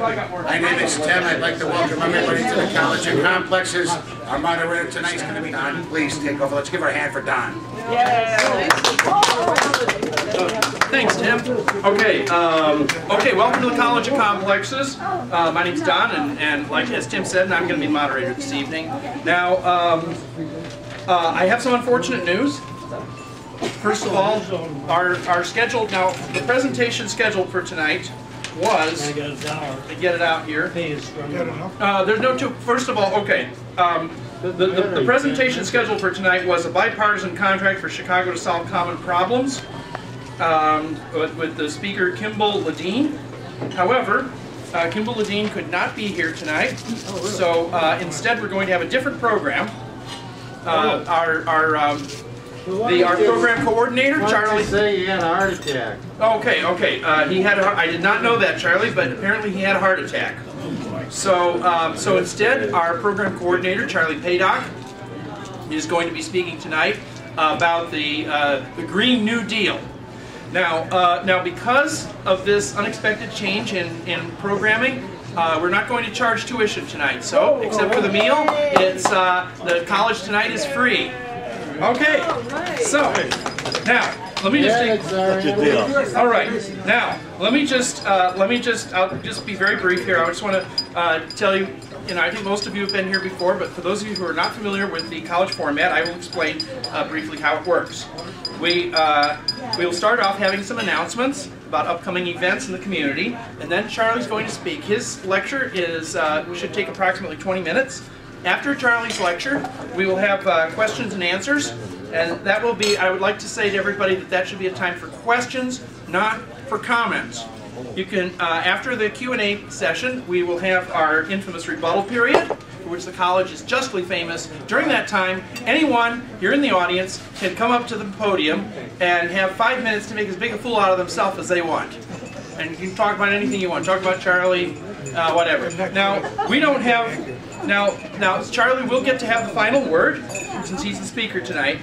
My name is Tim. I'd like to welcome everybody to the College and Complexes. Our moderator tonight is going to be Don. Please take over. Let's give her a hand for Don. Thanks, Tim. Okay, um, okay. Welcome to the College of Complexes. Uh, my name's Don, and, and like as Tim said, I'm going to be the moderator this evening. Now, um, uh, I have some unfortunate news. First of all, our our schedule now the presentation scheduled for tonight was I got a dollar. to get it out here. Pay is from. Uh, there's no two. First of all, okay. Um, the, the, the presentation scheduled for tonight was a bipartisan contract for Chicago to solve common problems um, with, with the speaker Kimball Ladine. However, uh, Kimball Ladine could not be here tonight, so uh, instead we're going to have a different program. Uh, our our um, the our program coordinator Charlie. say you had a heart attack? Okay, okay. Uh, he had. A, I did not know that, Charlie, but apparently he had a heart attack. So, um, so instead, our program coordinator, Charlie Paidock, is going to be speaking tonight about the uh, the Green New Deal. Now, uh, now because of this unexpected change in in programming. Uh, we're not going to charge tuition tonight, so except for the meal, it's uh, the college tonight is free. Okay, so now let me just take, all right, now let me just uh, let me just I'll just be very brief here. I just want to uh, tell you, you know, I think most of you have been here before, but for those of you who are not familiar with the college format, I will explain uh, briefly how it works. We uh, we will start off having some announcements about upcoming events in the community, and then Charlie's going to speak. His lecture is uh, should take approximately 20 minutes. After Charlie's lecture, we will have uh, questions and answers, and that will be, I would like to say to everybody that that should be a time for questions, not for comments. You can, uh, after the Q&A session, we will have our infamous rebuttal period, for which the college is justly famous. During that time, anyone here in the audience can come up to the podium and have five minutes to make as big a fool out of themselves as they want. And you can talk about anything you want. Talk about Charlie, uh, whatever. Now, we don't have now, now Charlie will get to have the final word since he's the speaker tonight.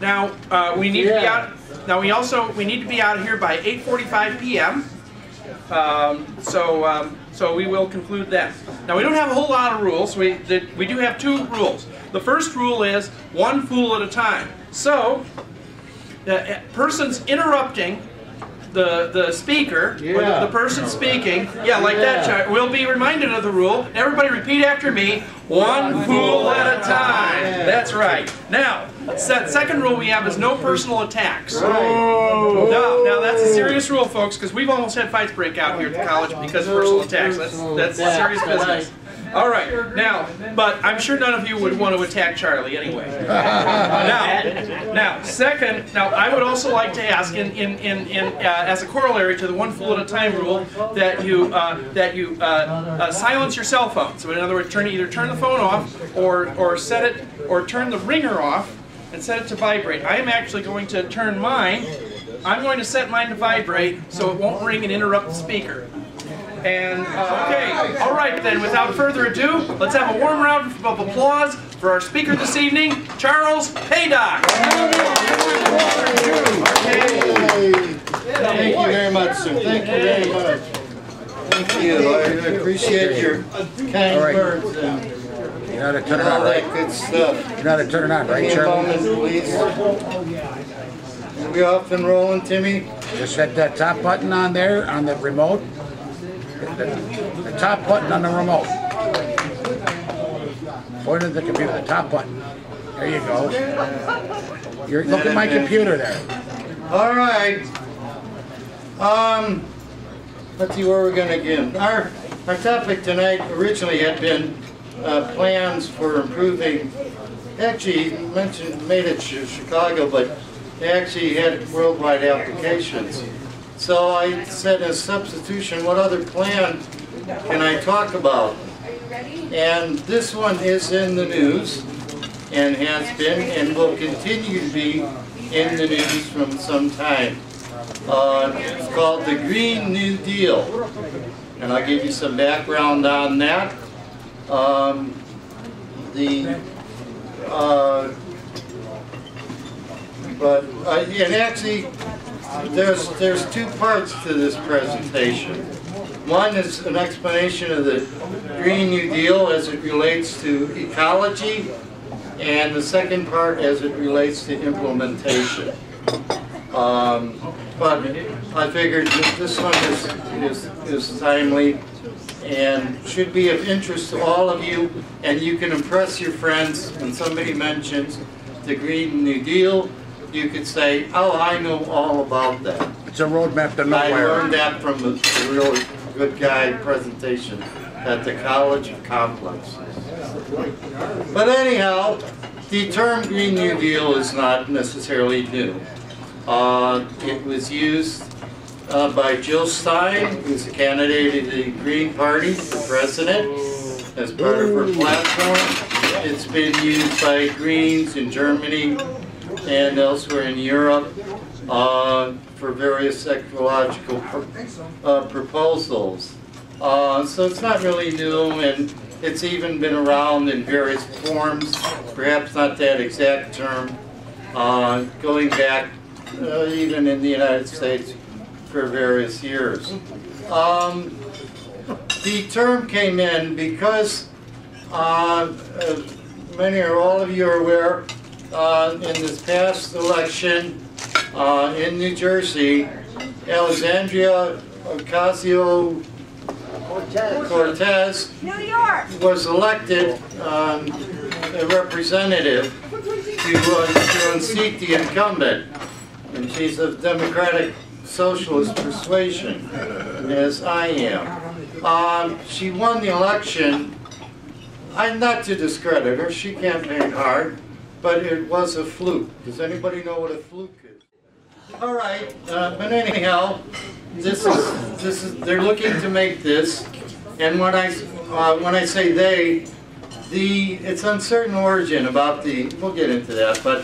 Now uh, we need to be out. Now we also we need to be out of here by 8:45 p.m. Um, so um, so we will conclude then. Now we don't have a whole lot of rules. We the, we do have two rules. The first rule is one fool at a time. So the person's interrupting the the speaker, or the, the person speaking, yeah, like that. Yeah. Char- We'll be reminded of the rule. Everybody, repeat after me: one fool at a time. That's right. Now, se- second rule we have is no personal attacks. No, oh. now that's a serious rule, folks, because we've almost had fights break out here at the college because of personal attacks. That's that's serious business. All right, now, but I'm sure none of you would want to attack Charlie anyway. Now, now, second, now I would also like to ask, in in in, in uh, as a corollary to the one fool at a time rule, that you uh, that you uh, uh, silence your cell phone. So in other words, turn either turn the phone off or or set it or turn the ringer off and set it to vibrate. I am actually going to turn mine. I'm going to set mine to vibrate so it won't ring and interrupt the speaker. And, uh, okay, all right then, without further ado, let's have a warm round of applause for our speaker this evening, Charles Paidock. Thank you very much, sir. Thank you very much. Thank you. I appreciate your kind right. words and You know how to turn it all on, that right? good stuff. You know how to turn it on, right, Any Charlie? involvement, please? We off and rolling, Timmy? Just hit that top button on there, on the remote. The, top button on the remote. Point at the computer, the top button. There you go. You're, look at my computer there. All right. Um, let's see where we're gonna begin. Our, our topic tonight originally had been, uh, plans for improving, actually mentioned, made it Chi- Chicago, but they actually had worldwide applications. So I said as substitution, what other plan can I talk about? And this one is in the news and has been and will continue to be in the news from some time. Uh, It's called the Green New Deal. And I'll give you some background on that. Um, The, uh, but, uh, and actually, there's, there's two parts to this presentation. One is an explanation of the Green New Deal as it relates to ecology, and the second part as it relates to implementation. Um, But I figured this one is, is, is timely and should be of interest to all of you, and you can impress your friends when somebody mentions the Green New Deal, you could say, oh, I know all about that. It's a roadmap to nowhere. I learned that from a really good guy presentation at the College of Complexes. But anyhow, the term Green New Deal is not necessarily new. Uh, It was used uh, by Jill Stein, who's a candidate of the Green Party for president, as part of her platform. It's been used by Greens in Germany and elsewhere in Europe uh, for various ecological pr- uh, proposals. Uh, So it's not really new, and it's even been around in various forms, perhaps not that exact term, uh, going back uh, even in the United States for various years. Um, The term came in because, uh, many or all of you are aware, uh, in this past election uh, in New Jersey, Alexandria Ocasio-Cortez New York. was elected um, a representative to uh, to unseat the incumbent. And she's of Democratic Socialist persuasion, as I am. Um, She won the election, I'm not to discredit her, she campaigned hard, but it was a fluke. Does anybody know what a fluke is? All right, uh, but anyhow, this is, this is, they're looking to make this, and when I, uh, when I say they, the, it's uncertain origin about the, we'll get into that, but,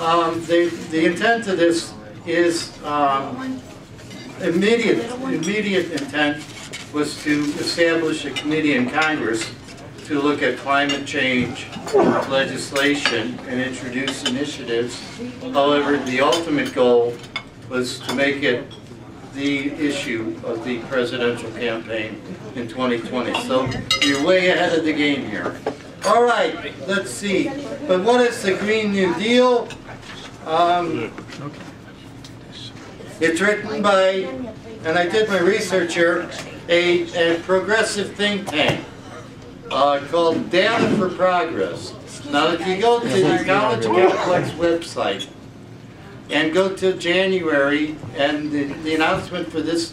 um, the, the intent of this is, um, immediate, immediate intent was to establish a committee in Congress to look at climate change legislation and introduce initiatives. However, the ultimate goal was to make it the issue of the presidential campaign in 2020. So you're way ahead of the game here. All right, let's see. But what is the Green New Deal? Um, It's written by, and I did my research here, a, a progressive think tank uh, called Data for Progress. Now, if you go to the College Complex website and go to January and the, the announcement for this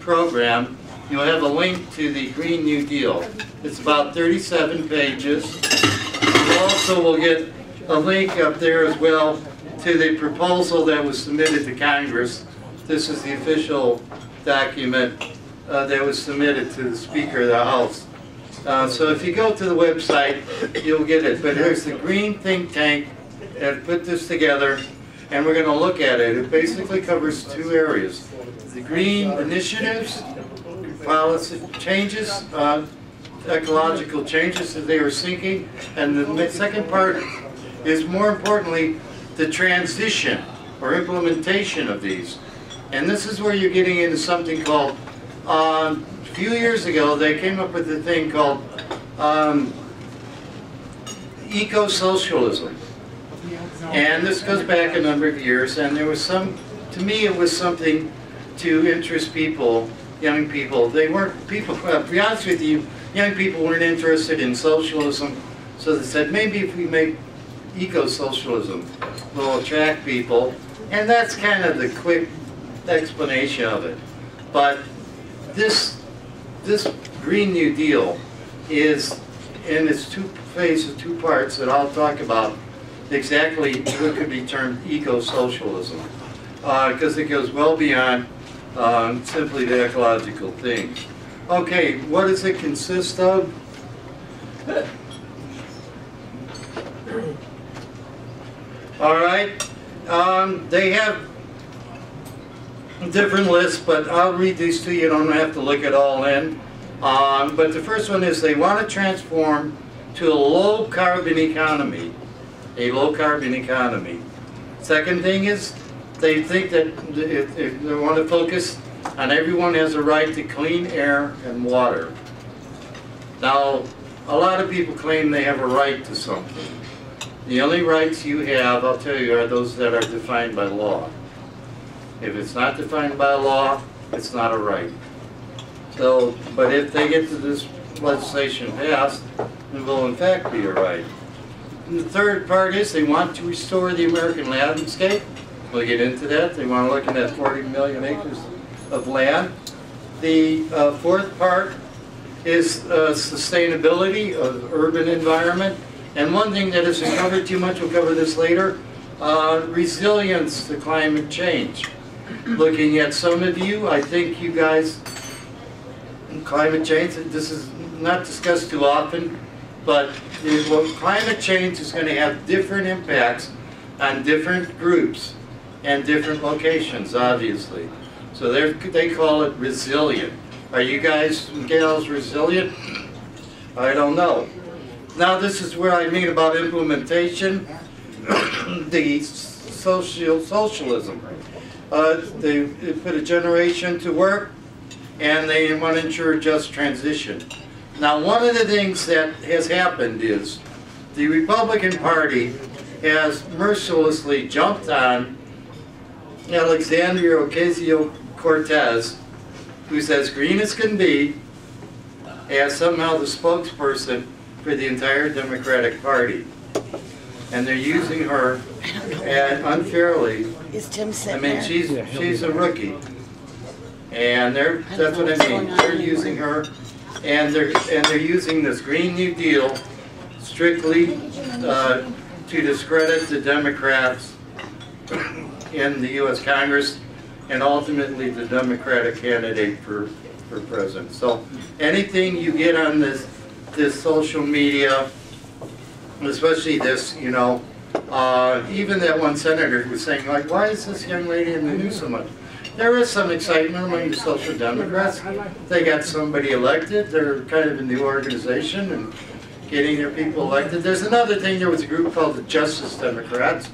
program, you'll have a link to the Green New Deal. It's about 37 pages. You also will get a link up there as well to the proposal that was submitted to Congress. This is the official document uh, that was submitted to the Speaker of the House. Uh, So if you go to the website, you'll get it. But here's the Green Think Tank that put this together, and we're gonna look at it. It basically covers two areas. The green initiatives, policy changes, uh, ecological changes that they are seeking, and the second part is more importantly, the transition or implementation of these. And this is where you're getting into something called, a few years ago, they came up with a thing called um, eco-socialism. And this goes back a number of years, and there was some, to me, it was something to interest people, young people. They weren't, people, to be honest with you, young people weren't interested in socialism, so they said, maybe if we make eco-socialism, will attract people. And that's kind of the quick explanation of it. But this, this Green New Deal is in its two phases, two parts that I'll talk about exactly what could be termed eco-socialism. Because it goes well beyond um, simply the ecological things. Okay, what does it consist of? All right, um, they have different lists, but I'll read these to you, you don't have to look it all in. Um, but the first one is they want to transform to a low carbon economy, a low carbon economy. Second thing is they think that they, they want to focus on everyone has a right to clean air and water. Now, a lot of people claim they have a right to something. The only rights you have, I'll tell you, are those that are defined by law. If it's not defined by law, it's not a right. So, but if they get to this legislation passed, it will in fact be a right. And the third part is they want to restore the American landscape. We'll get into that. They want to look at that 40 million acres of land. The uh, fourth part is uh, sustainability of urban environment. And one thing that isn't covered too much, we'll cover this later, uh, resilience to climate change. Looking at some of you, I think you guys, climate change, this is not discussed too often, but the- well, climate change is going to have different impacts on different groups and different locations, obviously. So they call it resilient. Are you guys and gals resilient? I don't know. Now, this is where I mean about implementation, the social, socialism. Uh, they put a generation to work, and they want to ensure a just transition. Now, one of the things that has happened is the Republican Party has mercilessly jumped on Alexandria Ocasio-Cortez, who's as green as can be, as somehow the spokesperson for the entire Democratic Party. And they're using her and unfairly Is Tim I sitting mean, there? she's, she's a rookie. And they're, that's what I mean, they're using her, and they're, and they're using this Green New Deal strictly uh, to discredit the Democrats in the US Congress and ultimately the Democratic candidate for, for president. So anything you get on this, this social media, especially this, you know, uh, even that one senator who was saying like, why is this young lady in the news so much? There is some excitement among the social democrats. They got somebody elected, they're kind of in the organization and getting their people elected. There's another thing, there was a group called the Justice Democrats,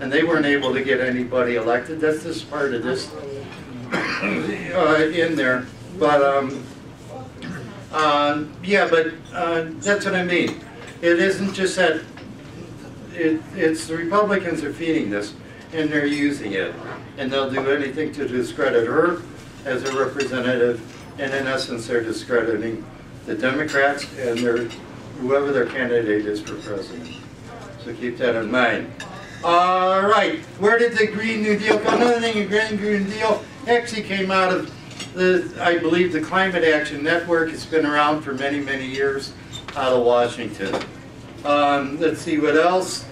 and they weren't able to get anybody elected. That's just part of this uh, in there. But, um, um, yeah, but uh, that's what I mean. It isn't just that, it, it's the Republicans are feeding this, and they're using it. And they'll do anything to discredit her as a representative, and in essence, they're discrediting the Democrats and their, whoever their candidate is for president. So keep that in mind. All right, where did the Green New Deal come? Another thing, the Green Green Deal actually came out of the, I believe, the Climate Action Network. It's been around for many, many years out of Washington. Um, let's see what else.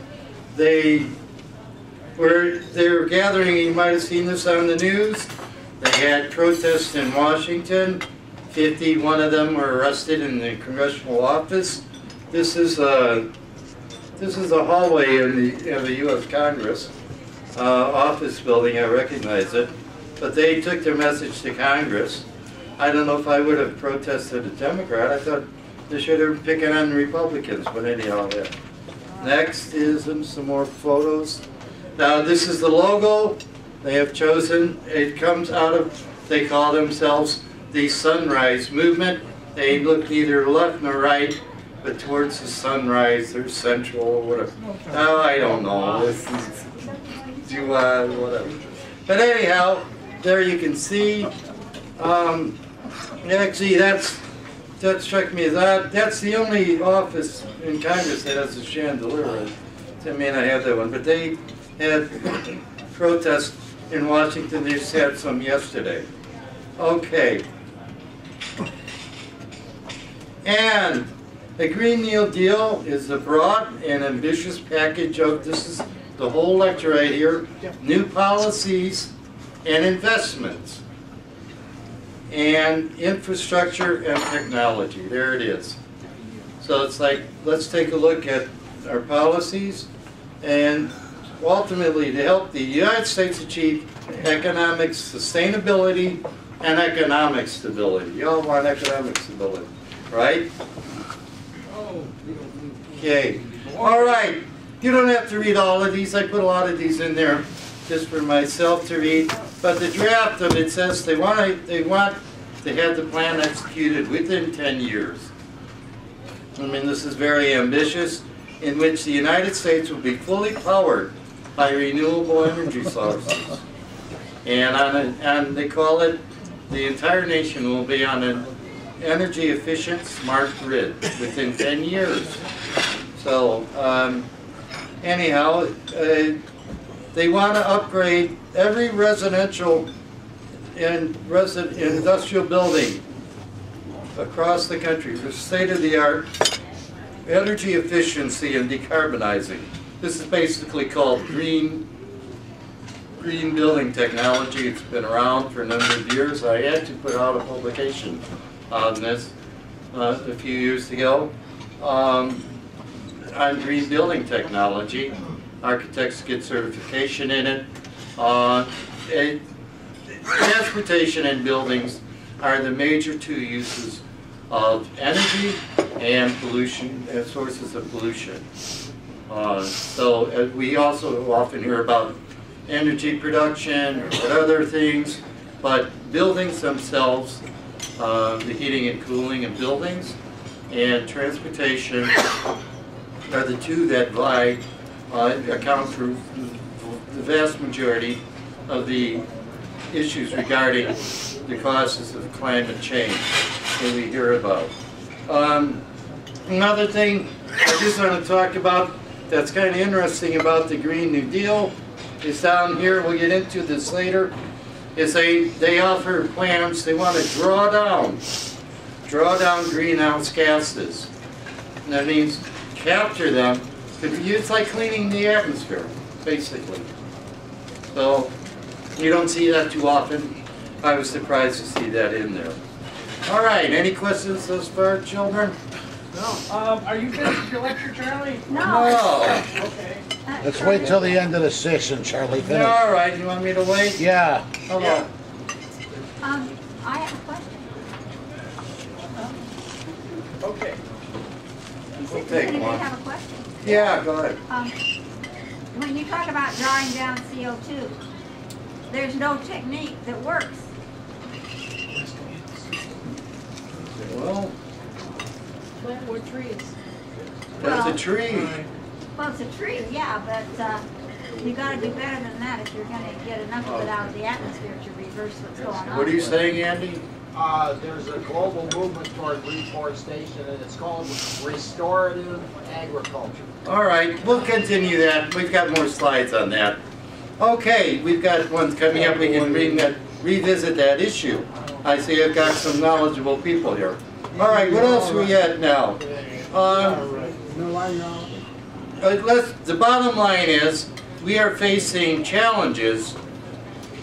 They were they were gathering. You might have seen this on the news. They had protests in Washington. 51 of them were arrested in the congressional office. This is a this is a hallway in the in the U.S. Congress uh, office building. I recognize it, but they took their message to Congress. I don't know if I would have protested a Democrat. I thought they should have picking on the Republicans, but anyhow. Next is some more photos. Now, this is the logo they have chosen. It comes out of, they call themselves the Sunrise Movement. They look neither left nor right, but towards the sunrise, they're central or whatever. Oh, I don't know. This is, do, uh, whatever. But anyhow, there you can see, um, actually, that's, that struck me as odd. That's the only office in Congress that has a chandelier. I may not have that one, but they had protests in Washington. They just had some yesterday. Okay. And the Green New Deal is a broad and ambitious package of, this is the whole lecture right here, new policies and investments and infrastructure and technology. There it is. So it's like, let's take a look at our policies and ultimately to help the United States achieve economic sustainability and economic stability. You all want economic stability, right? Okay. All right. You don't have to read all of these. I put a lot of these in there just for myself to read. But the draft of it says they want to, they want to have the plan executed within 10 years. I mean, this is very ambitious, in which the United States will be fully powered by renewable energy sources. And on, a- and they call it, the entire nation will be on an energy efficient smart grid within 10 years. So, um, anyhow, uh, they want to upgrade every residential and resi- industrial building across the country for state-of-the-art energy efficiency and decarbonizing. This is basically called green, green building technology. It's been around for a number of years. I to put out a publication on this uh, a few years ago um, on green building technology. Architects get certification in it. Uh, it- Transportation and buildings are the major two uses of energy and pollution, and sources of pollution. Uh, So uh, we also often hear about energy production or other things, but buildings themselves, uh, the heating and cooling of buildings and transportation are the two that vie, uh, account for the vast majority of the issues regarding the causes of climate change that we hear about. Um, Another thing I just want to talk about that's kind of interesting about the Green New Deal is down here, we'll get into this later, is they, they offer plans, they want to draw down, draw down greenhouse gases. And that means capture them, it's like cleaning the atmosphere, basically. So, you don't see that too often. I was surprised to see that in there. All right, any questions thus far, children? No. Um, are you finished with your lecture, Charlie? No. No. Okay. Let's wait till the end of the session, Charlie. Yeah, Finish. All right, you want me to wait? Yeah. Hello. Um, I have a question. Okay. We'll Does take anybody one. have a question? Yeah, go ahead. Um, when you talk about drawing down CO2, there's no technique that works. Well, Plant more trees. that's a Well- tree. Well, it's a tree, yeah, but, uh, you gotta do better than that if you're gonna get enough of it out of the atmosphere to reverse what's going on. What are you saying, Andy? Uh, there's a global movement toward reforestation and it's called restorative agriculture. All right, we'll continue that. We've got more slides on that. Okay, we've got ones coming up. We can re- revisit that issue. I see I've got some knowledgeable people here. All right, what else we at now? Um, let's, the bottom line is, we are facing challenges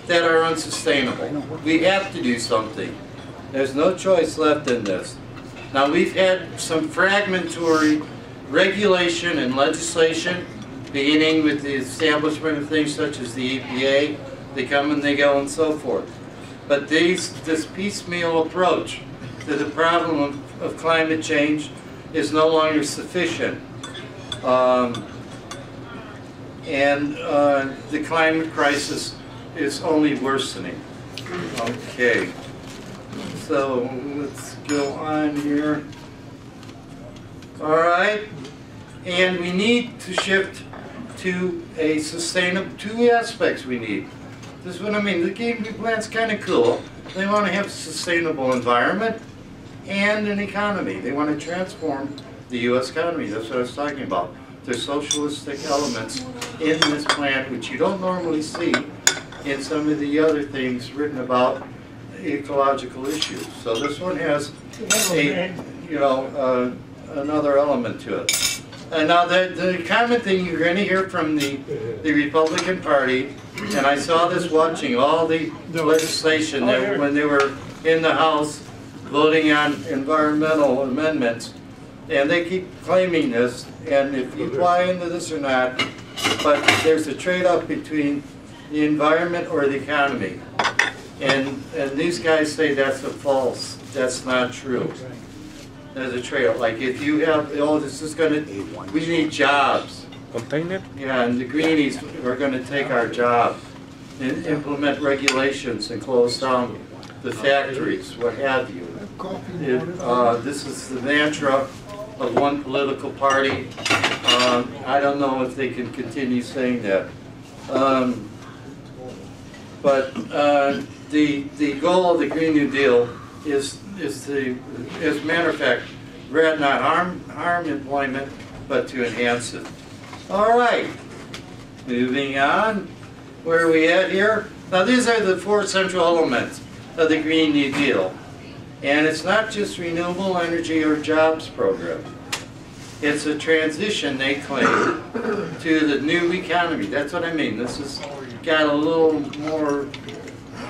that are unsustainable. We have to do something. There's no choice left in this. Now, we've had some fragmentary regulation and legislation, beginning with the establishment of things such as the EPA. They come and they go and so forth. But these, this piecemeal approach to the problem of, of climate change is no longer sufficient. Um, and uh, the climate crisis is only worsening. Okay, so let's go on here. All right, and we need to shift to a sustainable, two aspects we need. This is what I mean, the game we plan's kind of cool. They want to have a sustainable environment and an economy. They want to transform the U.S. economy. That's what I was talking about. There's socialistic elements in this plan which you don't normally see in some of the other things written about ecological issues. So this one has a, you know, uh, another element to it. And now the, the common thing you're going to hear from the, the Republican Party, and I saw this watching all the legislation that when they were in the House voting on environmental amendments, and they keep claiming this, and if you buy into this or not, but there's a trade-off between the environment or the economy. And, and these guys say that's a false, that's not true. There's a trade-off, like if you have, oh, this is gonna, we need jobs. Container? Yeah, and the greenies are gonna take our job. and implement regulations and close down the factories, what have you. It, uh, This is the mantra of one political party. Um, I don't know if they can continue saying that. Um, But uh, the, the goal of the Green New Deal is, is to, as a matter of fact, rather not harm, harm employment, but to enhance it. All right, moving on. Where are we at here? Now, these are the four central elements of the Green New Deal. And it's not just renewable energy or jobs program. It's a transition, they claim, to the new economy. That's what I mean. This has got a little more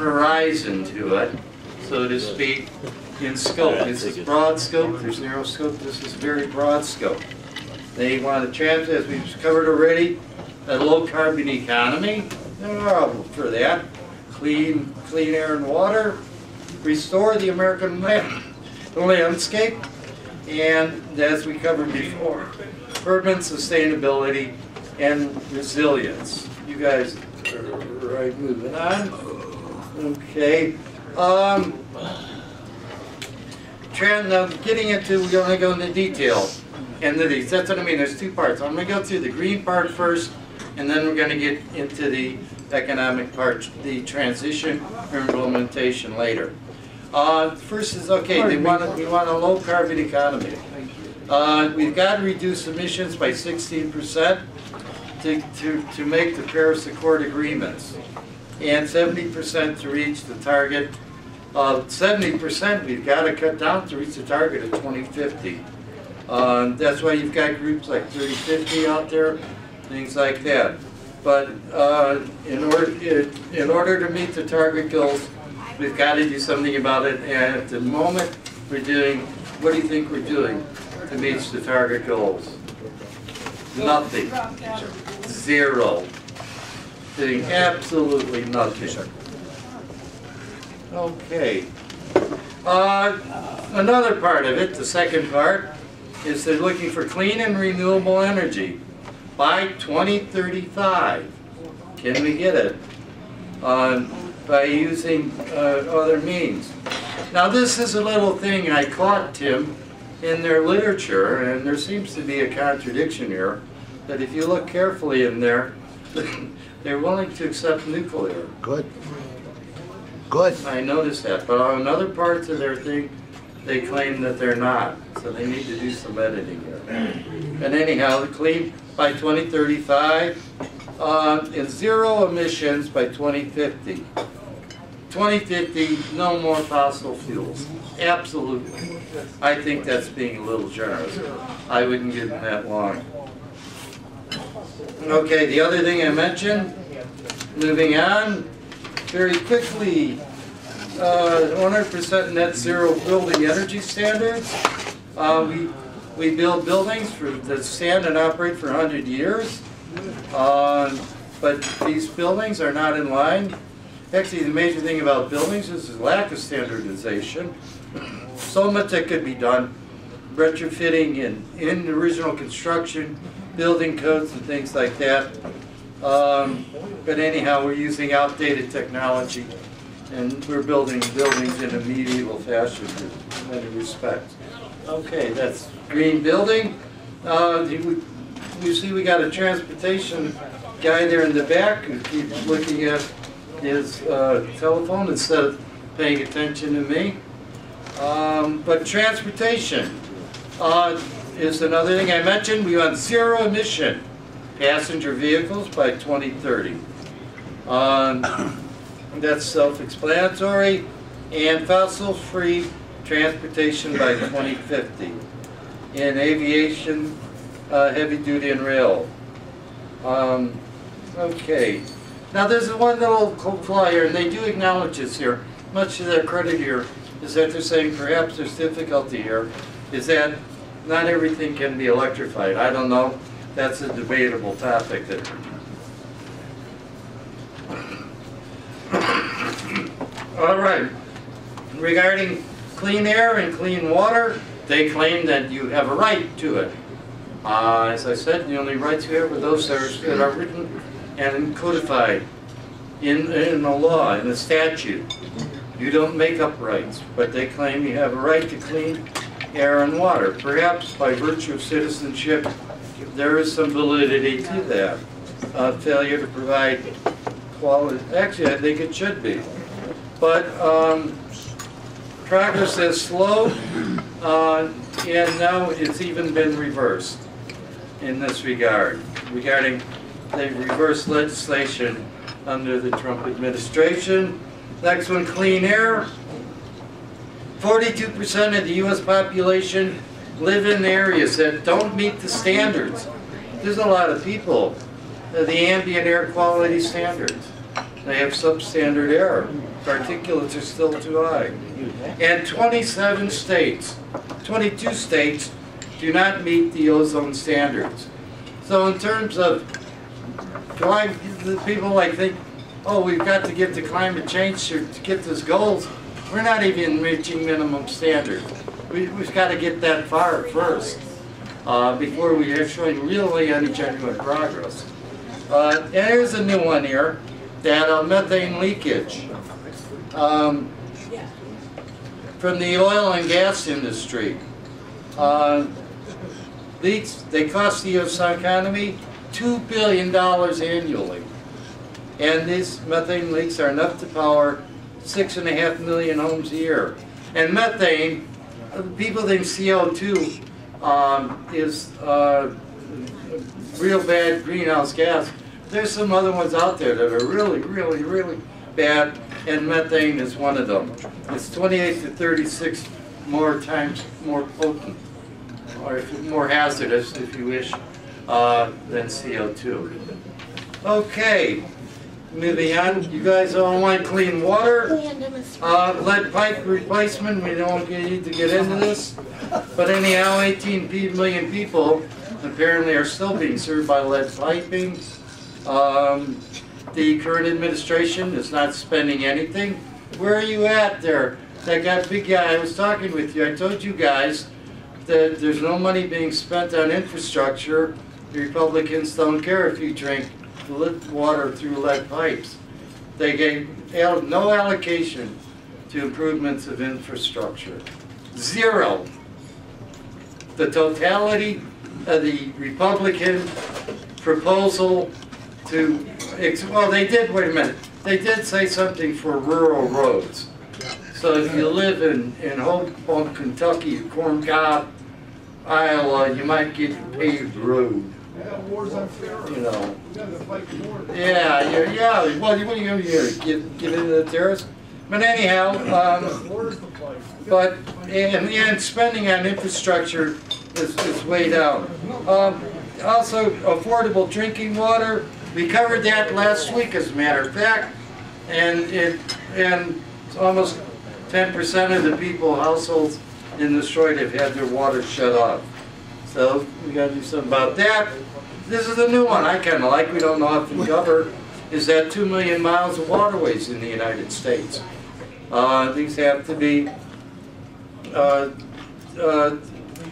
horizon to it, so to speak, in scope. This is broad scope, there's narrow scope, this is very broad scope. They want to trans, as we've covered already, a low carbon economy, no problem for that. Clean, clean air and water, restore the American land, the landscape, and as we covered before, urban sustainability and resilience. You guys are right, moving on. Okay. Um, Tran, now getting into, we're gonna go into detail. And the, these, that's what I mean, there's two parts. I'm gonna go through the green part first, and then we're gonna get into the economic part, the transition or implementation later. Uh, first is, okay, they want, a- we want a low carbon economy. Uh, we've got to reduce emissions by sixteen percent to, to, to make the Paris Accord agreements. And seventy percent to reach the target of seventy percent, we've got to cut down to reach the target of twenty fifty. Um, that's why you've got groups like thirty fifty out there, things like that. But, uh, in order, in order to meet the target goals, we've got to do something about it, and at the moment, we're doing, what do you think we're doing to meet the target goals? Nothing. Zero. Doing absolutely nothing. Okay. Uh, Another part of it, the second part, is they're looking for clean and renewable energy by 2035. Can we get it? Um, By using uh, other means. Now, this is a little thing I caught, Tim, in their literature, and there seems to be a contradiction here, that if you look carefully in there, they're willing to accept nuclear. Good. Good. I noticed that, but on other parts of their thing, they claim that they're not, so they need to do some editing here. And anyhow, the clean by 2035, uh, and zero emissions by 2050. 2050, no more fossil fuels, absolutely. I think that's being a little generous. I wouldn't give them that long. Okay, the other thing I mentioned, moving on, very quickly, uh, 100% net zero building energy standards. Uh, We, we build buildings for, that stand and operate for 100 years. Uh, But these buildings are not in line. Actually, the major thing about buildings is the lack of standardization. So much that could be done, retrofitting in, in the original construction, building codes and things like that. Um, But anyhow, we're using outdated technology, and we're building buildings in a medieval fashion in many respects. Okay, that's green building. Uh, you see, we got a transportation guy there in the back who keeps looking at his uh, telephone instead of paying attention to me. Um, But transportation uh, is another thing I mentioned. We want zero emission passenger vehicles by 2030. Um, That's self-explanatory. And fossil-free transportation by 2050. In aviation, uh, heavy-duty and rail. Um, Okay. Now, there's one little flaw here, and they do acknowledge this here. Much to their credit here is that they're saying perhaps there's difficulty here, is that not everything can be electrified. I don't know. That's a debatable topic that All right. Regarding clean air and clean water, they claim that you have a right to it. Uh, as I said, the only rights you have are those that are, that are written and codified in, in the law, in the statute. You don't make up rights, but they claim you have a right to clean air and water. Perhaps by virtue of citizenship, there is some validity to that. Uh, failure to provide quality, actually, I think it should be. But, um, progress is slow, uh, and now it's even been reversed in this regard, regarding the reverse legislation under the Trump administration. Next one, clean air. Forty-two percent of the US population live in areas that don't meet the standards. There's a lot of people, uh, the ambient air quality standards. They have substandard air. Particulates are still too high. And 27 states, 22 states do not meet the ozone standards. So in terms of climate, people like think, oh, we've got to get to climate change to to get those goals. We're not even reaching minimum standards. We, we've got to get that far first uh, before we are showing really any genuine progress. Uh, here's a new one here, that uh, methane leakage. Um, from the oil and gas industry. Uh, leaks, they cost the US economy $2 billion annually. And these methane leaks are enough to power six and a half million homes a year. And methane, people think CO2 um, is uh, real bad greenhouse gas. There's some other ones out there that are really, really, really bad, and methane is one of them. It's 28 to 36 more times more potent, or more hazardous, if you wish, uh, than CO2. Okay, moving on. You guys all want clean water? Uh, lead pipe replacement, we don't need to get into this. But anyhow, 18 million people apparently are still being served by lead piping. Um, the current administration is not spending anything. Where are you at there? That guy, big guy, I was talking with you, I told you guys that there's no money being spent on infrastructure. The Republicans don't care if you drink lead water through lead pipes. They gave no allocation to improvements of infrastructure. Zero. The totality of the Republican proposal to, well, they did, wait a minute, they did say something for rural roads. So if you live in, in Hope, Kentucky, Corn Cob, Iowa, you might get paved road, you know. Yeah, yeah, yeah, well, you- what are you gonna do, get, get into the terrace? But anyhow, um, but, and, and spending on infrastructure is, is way down. Um, also, affordable drinking water, we covered that last week, as a matter of fact, and it, and almost ten percent of the people, households in Detroit have had their water shut off. So, we gotta do something about that. This is a new one, I kinda like, we don't know often cover, is that two million miles of waterways in the United States. Uh, these have to be, uh, uh,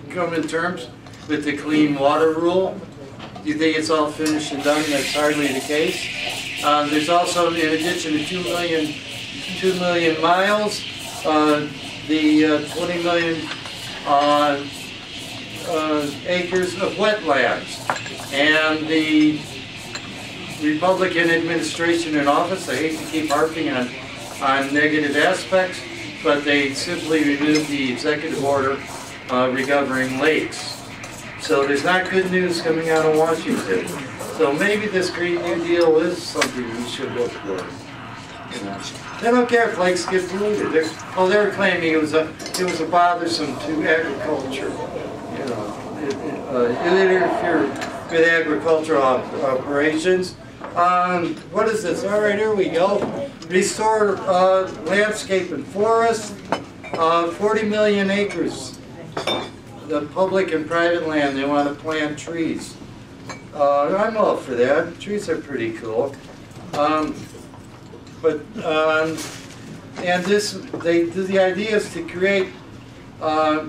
come in terms with the clean water rule. Do you think it's all finished and done? That's hardly the case. Uh, there's also, in addition to two million, two million miles, uh, the uh, twenty million, uh, acres of wetlands. And the Republican administration in office, I hate to keep harping on, on negative aspects, but they simply removed the executive order uh, regarding lakes. So there's not good news coming out of Washington. So maybe this Green New Deal is something we should look for. They don't care if lakes get polluted. They're, oh, they're claiming it was a, it was a bothersome to agriculture. You know, it, it, uh, it with agricultural op- operations. Um, what is this? All right, here we go. Restore, uh, landscape and forest, uh, forty million acres. The public and private land, they wanna plant trees. Uh, I'm all for that. Trees are pretty cool. Um, but, um, and this, they, the idea is to create, uh,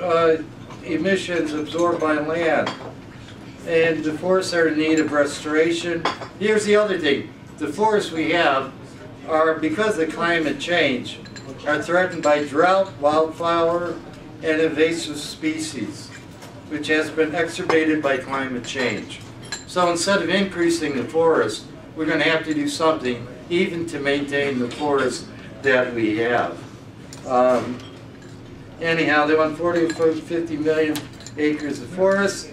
uh, emissions absorbed by land. And the forests are in need of restoration. Here's the other thing, the forests we have are, because of climate change, are threatened by drought, wildfire, and invasive species, which has been exacerbated by climate change. So instead of increasing the forest, we're gonna have to do something even to maintain the forest that we have. Um, Anyhow, they want 40 or 50 million acres of forest,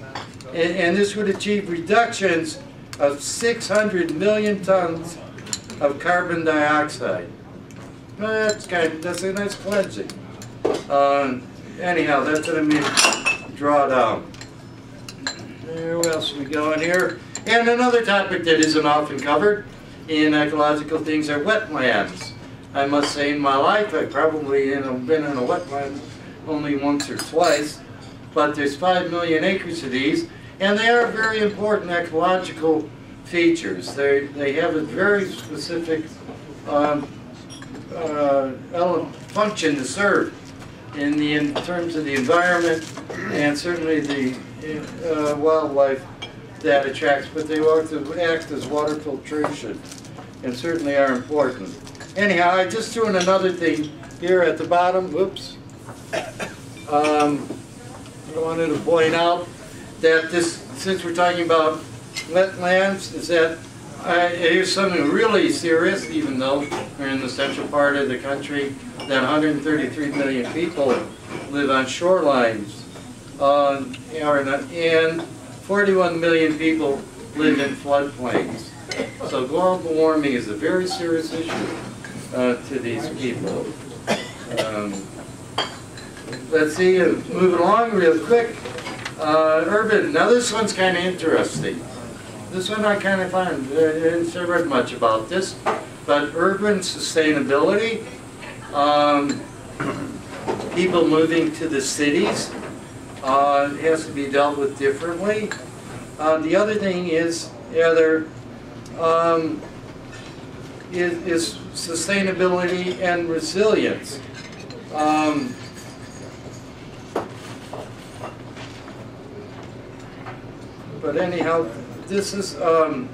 and, and this would achieve reductions of 600 million tons of carbon dioxide. That's kind of, that's a nice cleansing. Um, anyhow, that's what I mean, draw down. Where else we go in here? And another topic that isn't often covered in ecological things are wetlands. I must say in my life, I've probably you know, been in a wetland only once or twice, but there's five million acres of these, and they are very important ecological features. They, they have a very specific um, uh, function to serve in the, in terms of the environment and certainly the uh, wildlife that attracts, but they also act as water filtration and certainly are important. Anyhow, I just threw in another thing here at the bottom, whoops. Um, I wanted to point out that this, since we're talking about wetlands, is that uh, here's something really serious, even though we're in the central part of the country, that 133 million people live on shorelines. Uh, and 41 million people live in floodplains. So global warming is a very serious issue uh, to these people. Um, Let's see, uh, moving along real quick. Uh, urban, now this one's kind of interesting. This one I kind of find, uh, I didn't read much about this, but urban sustainability, um, people moving to the cities, uh, has to be dealt with differently. Uh, the other thing is, yeah, um, is, is sustainability and resilience. Um, but anyhow, this is, um,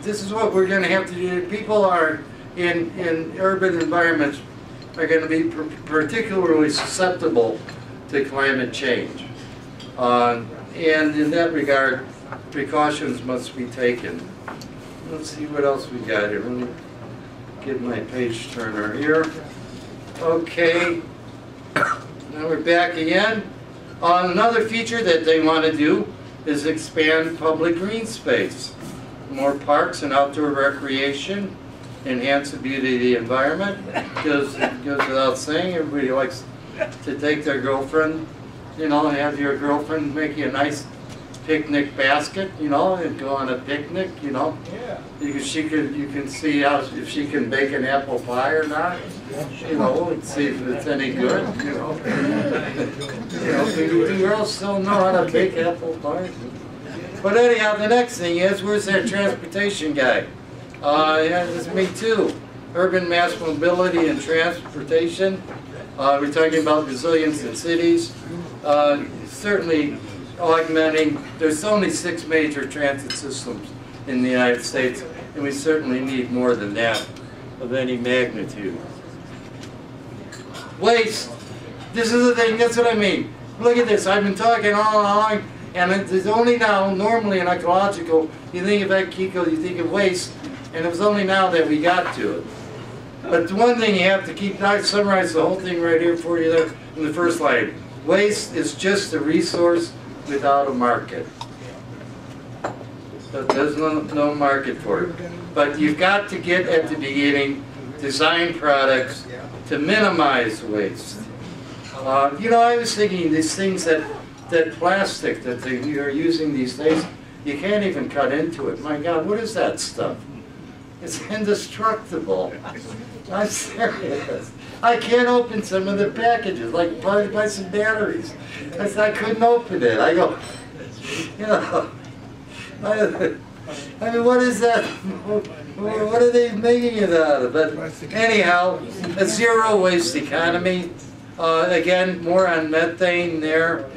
this is what we're gonna have to do. People are, in, in urban environments, are gonna be par- particularly susceptible to climate change. Uh, and in that regard, precautions must be taken. Let's see what else we got here. Let me get my page turner here. Okay, now we're back again. Uh, another feature that they want to do is expand public green space. More parks and outdoor recreation, enhance the beauty of the environment. Goes, goes without saying, everybody likes to take their girlfriend, you know, have your girlfriend make you a nice picnic basket, you know, and go on a picnic, you know. Yeah. You can, she could, you can see how, if she can bake an apple pie or not, you know, see if it's any good, you know. You know, do do girls still know how to bake apple pies? But anyhow, the next thing is, where's that transportation guy? Uh, yeah, it's me too. Urban mass mobility and transportation. Uh, we're talking about resilience in cities. Uh, certainly augmenting, there's only six major transit systems in the United States, and we certainly need more than that of any magnitude. Waste. This is the thing, that's what I mean. Look at this, I've been talking all along, and it's only now, normally in ecological, you think of Kiko, you think of waste, and it was only now that we got to it. But the one thing you have to keep, I summarize the whole thing right here for you there in the first slide. Waste is just a resource without a market. So There's no, no market for it. But you've got to get at the beginning, design products to minimize waste. Uh, you know, I was thinking these things that, that plastic that they are using these days, you can't even cut into it. My God, what is that stuff? It's indestructible. I'm serious. I can't open some of the packages, like buy, buy some batteries. I I couldn't open it. I go, you know, I, I mean, what is that? What are they making it out of? But anyhow, a zero waste economy. Uh, again, more on methane there.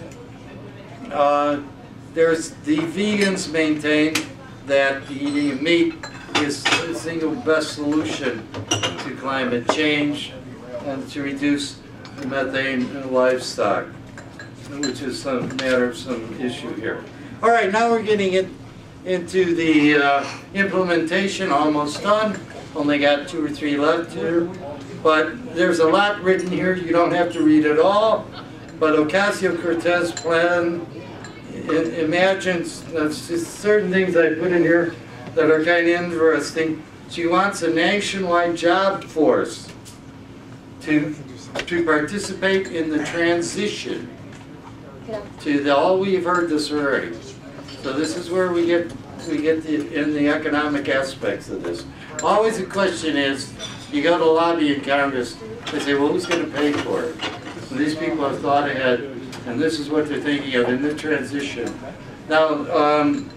Uh, there's the vegans maintain that eating meat is the single best solution to climate change and to reduce the methane in livestock, which is some matter of some issue here. All right, now we're getting it into the uh, implementation, almost done. Only got two or three left here. But there's a lot written here, you don't have to read it all. But Ocasio-Cortez plan imagines, certain things I put in here that are kind of interesting. She wants a nationwide job force to, to participate in the transition to the, all we've heard this already. So this is where we get, we get the, in the economic aspects of this. Always the question is, you go to lobby in Congress, they say, well, who's gonna pay for it? And these people have thought ahead, and this is what they're thinking of in the transition. Now, um,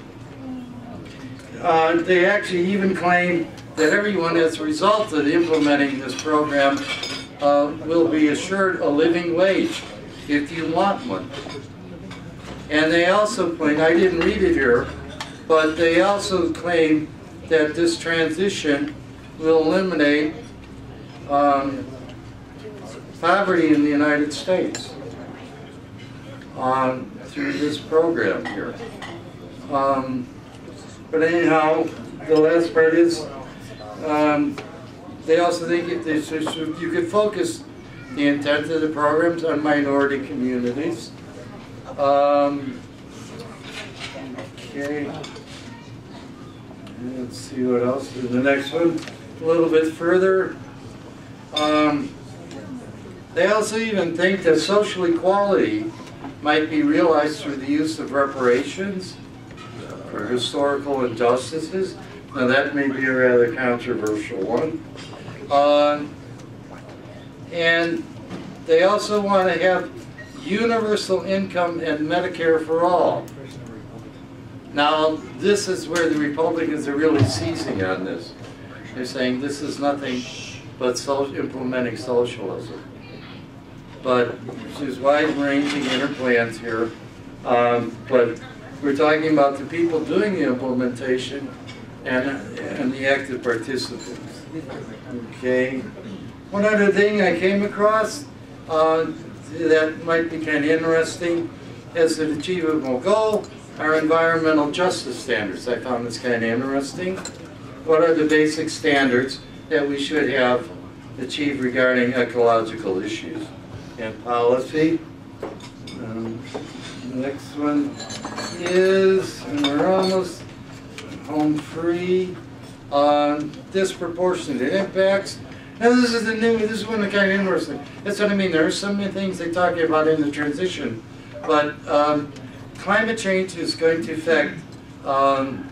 uh, they actually even claim that everyone as a result of implementing this program uh, will be assured a living wage if you want one. And they also claim, I didn't read it here, but they also claim that this transition will eliminate um, poverty in the United States um, through this program here. Um, but anyhow, the last part is, um, they also think if you could focus the intent of the programs on minority communities. Um, okay. Let's see what else, is the next one, a little bit further. Um, they also even think that social equality might be realized through the use of reparations for historical injustices. Now, that may be a rather controversial one. Um, and they also want to have universal income and Medicare for all. Now, this is where the Republicans are really seizing on this. They're saying this is nothing but so- implementing socialism. But there's wide-ranging in her plans here. Um, But we're talking about the people doing the implementation and, and the active participants. Okay? One other thing I came across uh, that might be kind of interesting as an achievable goal are environmental justice standards. I found this kind of interesting. What are the basic standards that we should have achieved regarding ecological issues and policy? Um, Next one is, and we're almost home free, on disproportionate impacts. Now, this is the new, this is one that kind of interesting. That's what I mean, there are so many things they're talking about in the transition, but um, climate change is going to affect um,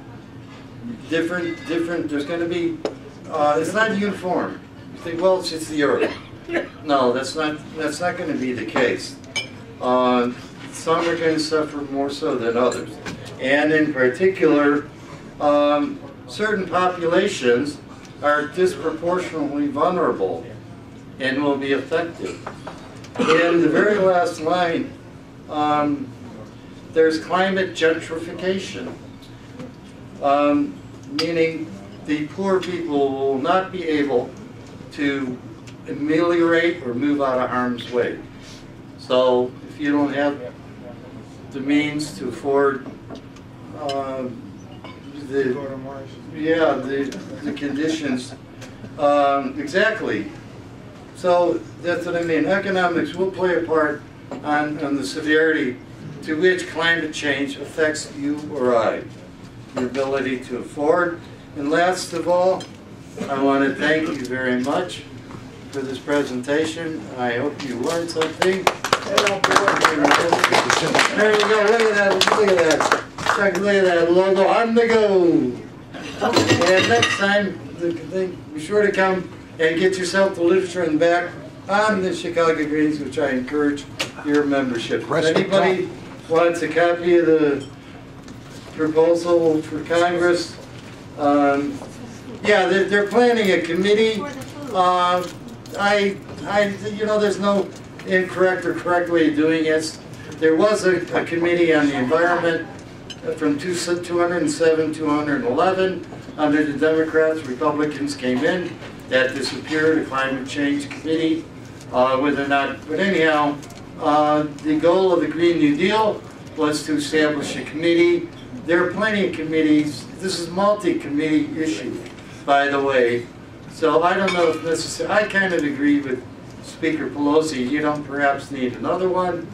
different, different, there's going to be, uh, it's not uniform. You think, well, it's just the earth. No, that's not, that's not going to be the case. Uh, Some are going to suffer more so than others. And in particular, um, certain populations are disproportionately vulnerable and will be affected. In the very last line, um, there's climate gentrification, um, meaning the poor people will not be able to ameliorate or move out of harm's way. So if you don't have the means to afford um, the yeah, the, the conditions, um, exactly. So that's what I mean, economics will play a part on, on the severity to which climate change affects you or I. Your ability to afford. And last of all, I want to thank you very much for this presentation. I hope you learned something. There we go, look at that, look at that. Look at that logo on the go. And next time, the- the- be sure to come and get yourself the literature in the back on the Chicago Greens, which I encourage your membership. If anybody wants a copy of the proposal for Congress, um, yeah, they're, they're planning a committee. Uh, I, I, you know, there's no incorrect or correct way of doing it. There was a, a committee on the environment from two- 207, 211. Under the Democrats, Republicans came in, that disappeared, a climate change committee, uh, whether or not, but anyhow, uh, the goal of the Green New Deal was to establish a committee. There are plenty of committees, this is multi-committee issue, by the way. So I don't know if necessarily, I kind of agree with Speaker Pelosi, you don't perhaps need another one.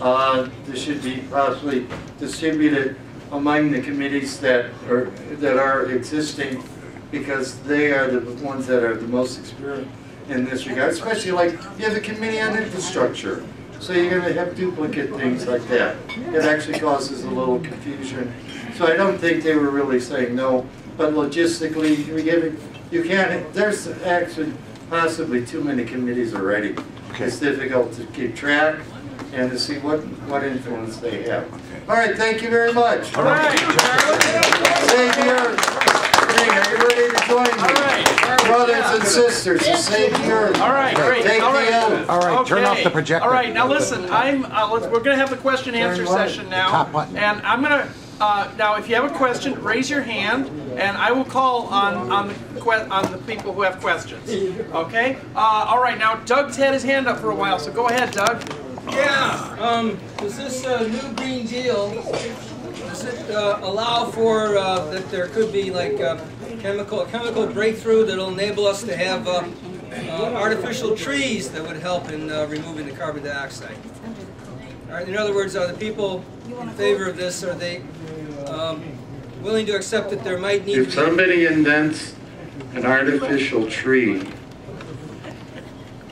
Uh, This should be possibly distributed among the committees that are, that are existing, because they are the ones that are the most experienced in this regard, especially like, you have a committee on infrastructure, so you're gonna have duplicate things like that. It actually causes a little confusion. So I don't think they were really saying no, but logistically, you're giving, you can't, there's actually possibly too many committees already. It's difficult to keep track and to see what, what influence they have. All right, thank you very much. All right, Charlie. Save your thing, are you ready to join me? All right. Brothers and sisters, to save your. All right, great. Take All the right. oath. All right, turn off the projector. All right, now listen, I'm, uh, let's, we're gonna have the question and answer session now. Top button. And I'm gonna, uh, now if you have a question, raise your hand and I will call on, on the que, on the people who have questions. Okay? Uh, all right, now Doug's had his hand up for a while, so go ahead, Doug. Yeah, um, does this, uh, new Green Deal, does it, uh, allow for, uh, that there could be like, uh, chemical, a chemical breakthrough that'll enable us to have, uh, uh, artificial trees that would help in, uh, removing the carbon dioxide? All right, in other words, are the people in favor of this, are they, um, willing to accept that there might need to be? If somebody invents an artificial tree,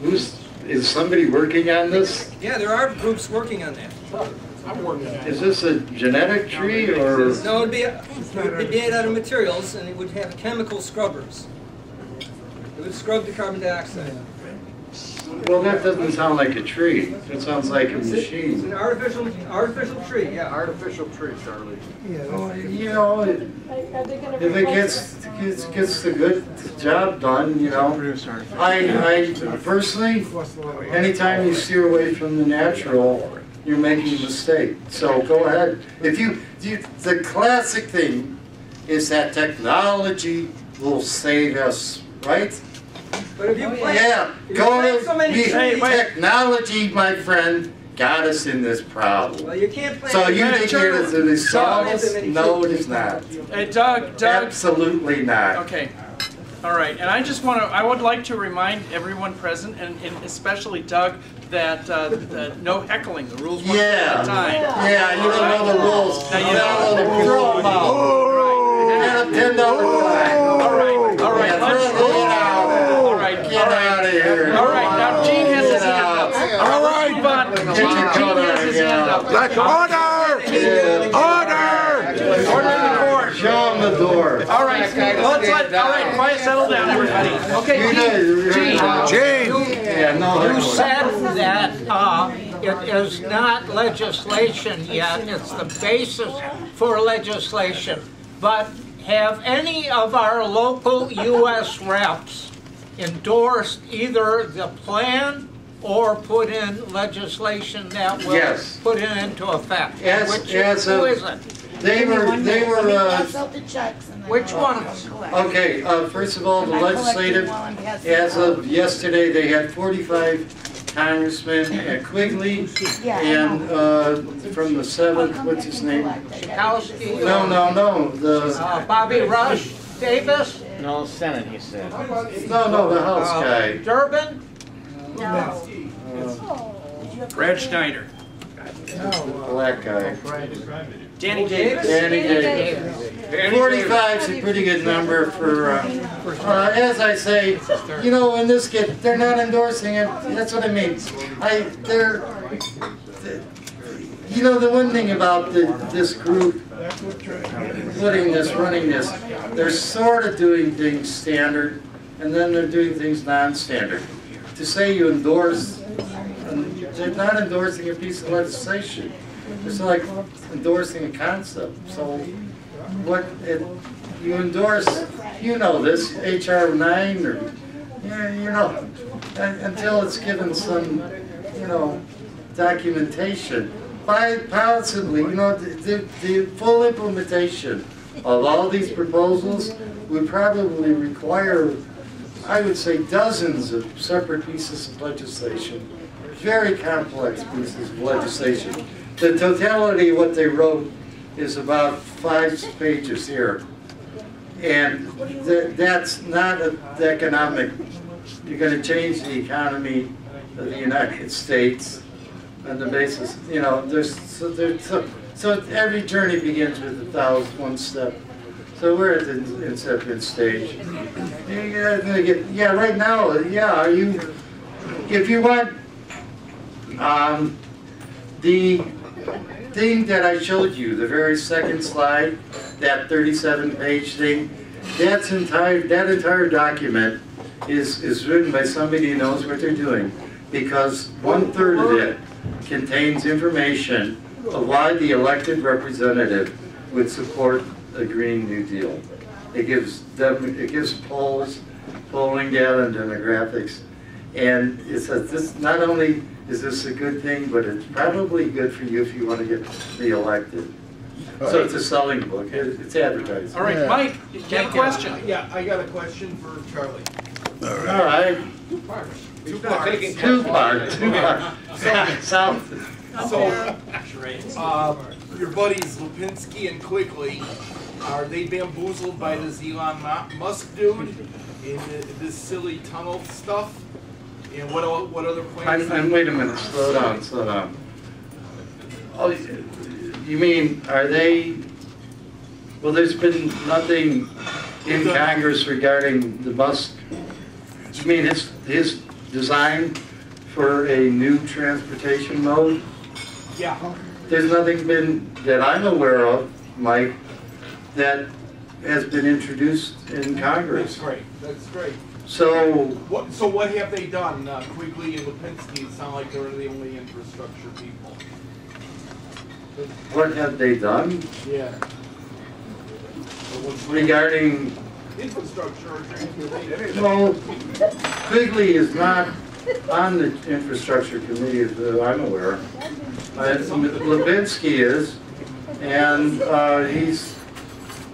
who's, is somebody working on this? Yeah, there are groups working on that. I'm working on that. Is this a genetic tree or? No, it'd be, it'd be made out of materials and it would have chemical scrubbers. It would scrub the carbon dioxide. Well, that doesn't sound like a tree. That sounds like a It's machine. an artificial, artificial tree, yeah. Artificial tree, Charlie. Oh, you know, it- if it gets, gets, gets the good job done, you know. I, I personally, anytime you steer away from the natural, you're making a mistake. So go ahead. If you, you, the classic thing is that technology will save us, right? But if you plant, Yeah, if go, plant so many the Hey, technology, my friend, got us in this well, problem. you can't plant. So you Hey, think Charlie. it is a solace? No, it is not. Hey, Doug, Doug. Absolutely not. Okay. All right, and I just want to, I would like to remind everyone present, and, and especially Doug, that, uh, that no heckling, the rules one at Yeah. a time. Yeah, you don't know the rules. Now You you don't know the know. throw 'em out. And a ten dollar. All right, all right, Yeah, let's, throw- Get out. all right. out of here. All right. now Gene has his hand up. All right, let's move on. Gene, Gene has his hand up. Like order! Order! Order in the court. Show him the door. All right, let's let, all right, quiet, settle down, everybody. Okay, Gene, Gene. Gene! Yeah, no. You said that uh, it is not legislation yet, it's the basis for legislation. But have any of our local US reps endorsed either the plan or put in legislation that will Yes. put it into effect? As- Which, as who of- is it? They were, they were, uh, Which one? okay, uh, first of all, the legislative, as of yesterday, they had forty-five congressmen at Quigley and, uh, from the seventh, what's his name? Schakowsky? No, no, no, the, Uh, Bobby Rush Davis? No, Senate, he said. no, no, the House Uh, guy. Durbin? No. Brad Schneider. Black guy. Danny Davis. Danny Davis. Forty-five is a pretty good number for, uh, uh, as I say, you know, in this get, they're not endorsing it, that's what it means. I, they're, you know, the one thing about the, this group, putting this, running this, they're sort of doing things standard, and then they're doing things non-standard. To say you endorse, they're not endorsing a piece of legislation. It's like endorsing a concept, so what, it, you endorse, you know this, HR nine, or, yeah, you know, until it's given some, you know, documentation. Possibly, you know, the, the, full implementation of all these proposals would probably require, I would say, dozens of separate pieces of legislation, very complex pieces of legislation. The totality of what they wrote is about five pages here. And tha- that's not a- the economic, you're gonna change the economy of the United States on the basis, you know, there's, so there's, so, so every journey begins with a thousand, one step. So we're at the incipient stage. Yeah, right now, yeah, are you, if you want, um, the thing that I showed you, the very second slide, that thirty-seven page thing, that's entire, that entire document is, is written by somebody who knows what they're doing. Because one-third of it contains information of why the elected representative would support a Green New Deal. It gives them, it gives polls, polling data and demographics. And it says this, not only is this a good thing, but it's probably good for you if you want to get reelected. So it's a selling book, It- it's advertising. All right, Yeah. Mike, you have a question? Yeah, I got a question for Charlie. All right, Two parts. two part, two part. South, So, uh, your buddies Lipinski and Quigley, are they bamboozled by this Elon Musk dude in this silly tunnel stuff? And what, what other plans? I'm, I'm, wait a minute, slow down, slow down. Oh, you mean, are they, well, there's been nothing in Congress regarding the Musk, you mean his, his design for a new transportation mode? Yeah, There's nothing been, that I'm aware of, Mike, that has been introduced in Congress. that's great, that's great. So, What, so what have they done, uh, Quigley and Lipinski? It sound like they're the only infrastructure people. what have they done Yeah. Regarding Infrastructure? Well, Quigley is not on the infrastructure committee that I'm aware of. Uh, Lipinski is, and uh, he's,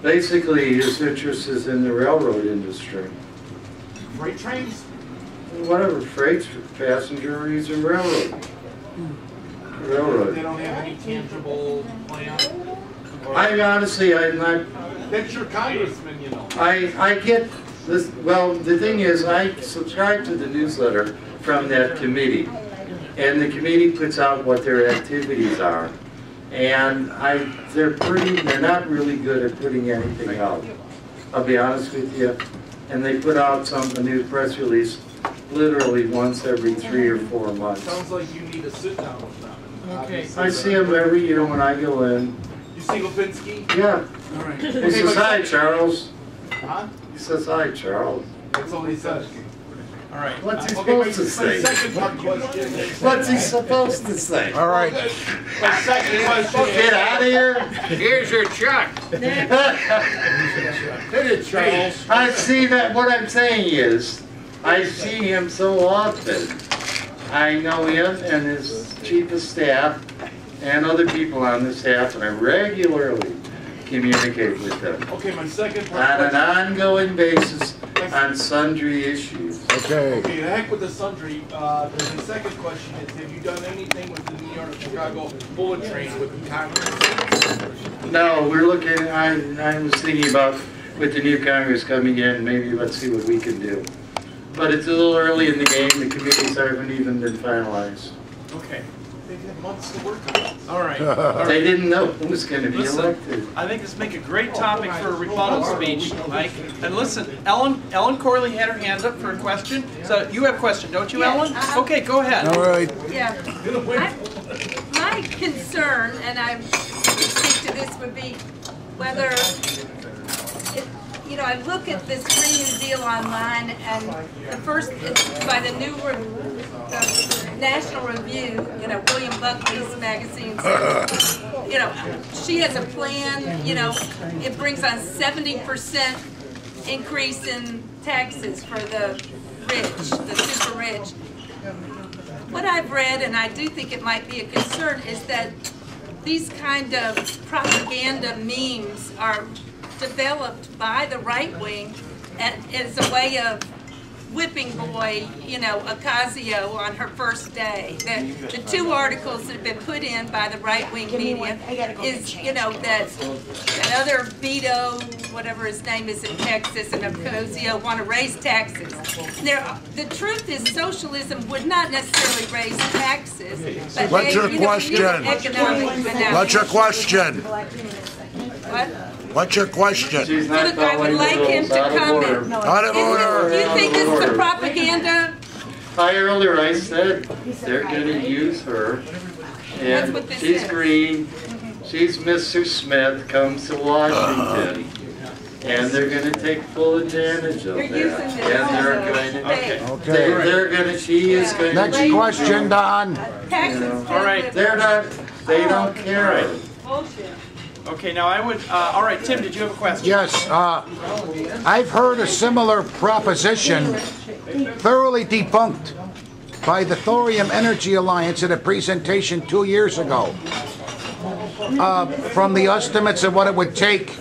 basically, his interest is in the railroad industry. Freight trains? Whatever, freight, passenger, and railroad. Railroad. They don't have any tangible plan? I honestly, I'm not, That's your congressman, you know. I, I get this, well, the thing is, I subscribe to the newsletter from that committee. And the committee puts out what their activities are. And I, they're pretty, they're not really good at putting anything out. I'll be honest with you. And they put out some, a new press release literally once every three or four months. Sounds like you need to sit down with them. Okay. I see them every year when I go in. You see Lipinski? Yeah, All right. he says, hi, Charles. Huh? He says, hi, Charles. That's all he says. All right. What's he uh, Okay, my, supposed to say? question. What's he supposed to say? All right. My second question. Get out of here. Here's your check. Hit it, Charles. I see that, what I'm saying is, I see him so often. I know him and his chief of staff and other people on the staff, and I regularly communicate with them Okay, my second part. on an ongoing basis on sundry issues. Okay. Okay, the heck with the sundry. Uh, the the second question is, have you done anything with the New York Chicago bullet train with the Congress? No, we're looking, I, I was thinking about with the new Congress coming in, maybe let's see what we can do. But it's a little early in the game, the committees haven't even been finalized. Okay. They've had months to work on it. All right. They didn't know who was gonna be Listen, elected. I think this make a great topic for a rebuttal speech, Mike. And listen, Ellen, Ellen Corley had her hand up for a question. So you have a question, don't you, Yes, Ellen? uh-huh. Okay, go ahead. All right. Yeah. I- My concern, and I speak to this, would be whether, it- you know, I look at this Green New Deal online, and the first, it's by the new, Re- the National Review, you know, William Buckley's magazine. says, You know, she has a plan, you know, it brings on seventy percent increase in taxes for the rich, the super rich. What I've read, and I do think it might be a concern, is that these kind of propaganda memes are developed by the right wing and as a way of whipping boy, you know, Ocasio on her first day. The, the two articles that have been put in by the right-wing media is, you know, that, that other Beto, whatever his name is in Texas, and Ocasio want to raise taxes. There, the truth is socialism would not necessarily raise taxes, but What's they, your you know, we need an question? economic. What's your question? What? What's your question? She's So not that I would like him to out of order. comment. Out of Is it- order. Do you think it's the propaganda? I earlier I said they're gonna use her. And she's is. green, she's Mr. Smith, comes to Washington. Uh-huh. And they're gonna take full advantage of They're that. And they're going to, bait. they, Okay. they're gonna, she is going to. Next question, Don. Taxes. All right. They're not, they oh. don't care. Bullshit. Okay, now I would, uh, all right, Tim, did you have a question? Yes, uh, I've heard a similar proposition thoroughly debunked by the Thorium Energy Alliance at a presentation two years ago. Uh, From the estimates of what it would take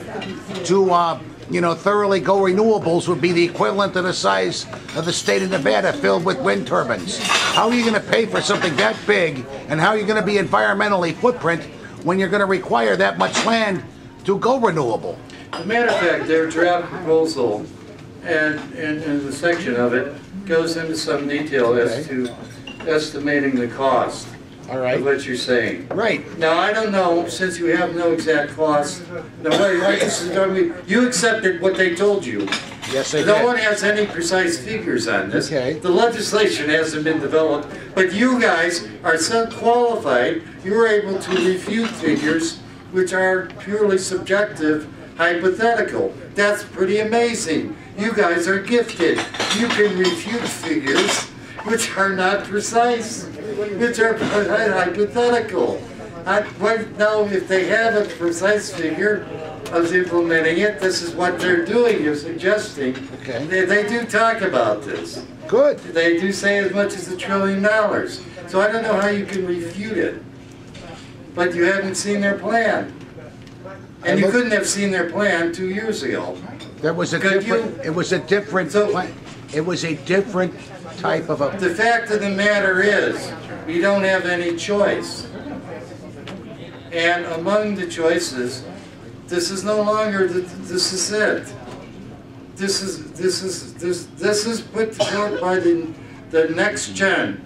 to, uh, you know, thoroughly go renewables would be the equivalent of the size of the state of Nevada filled with wind turbines. How are you going to pay for something that big, and how are you going to be environmentally footprint when you're going to require that much land to go renewable? As a matter of fact, their draft proposal, and, and, and the section of it, goes into some detail as to estimating the cost All of what you're saying. Right. Now, I don't know, since you have no exact cost, no, wait, wait, this is be- you accepted what they told you. Yes, I No one has any precise figures on this. Okay. The legislation hasn't been developed, but you guys are so qualified, you were able to refute figures which are purely subjective, hypothetical. That's pretty amazing. You guys are gifted. You can refute figures which are not precise, which are hypothetical. I to know if they have a precise figure of implementing it, this is what they're doing, you're suggesting. Okay. They, they do talk about this. Good. They do say as much as a trillion dollars. So I don't know how you can refute it. But you haven't seen their plan. And you couldn't have seen their plan two years ago. That was a Could you- different, it was a different, So- pla- it was a different type of a, The fact of the matter is, we don't have any choice. And among the choices, this is no longer, the- this is it. This is, this is, this, this is put forth by the, the next gen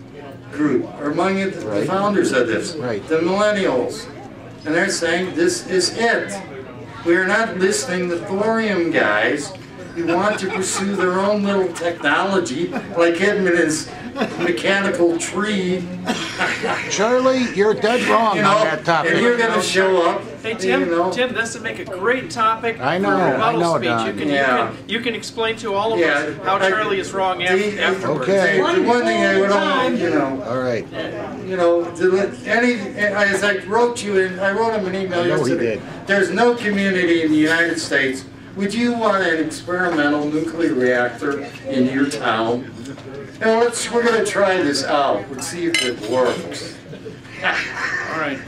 group, or among the the founders of this. Right. The millennials. And they're saying, this is it. We are not listening to thorium guys who want to pursue their own little technology, like Edmund is mechanical tree, Charlie, you're dead wrong you on know, that and you're gonna show up, Hey, you Tim, know. Tim, this would make a great topic I know, for a I rebuttal know, speech. Don. You can, Yeah. you can, you can explain to all of Yeah, us how I- Charlie is wrong af- the- afterwards. Okay. The one thing I would only, you know, All right. you know, to any, as I wrote you in, I wrote him an email I know he yesterday. did. There's no community in the United States, would you want an experimental nuclear reactor in your town? Now, let's, we're gonna try this out, let's see if it works. All right.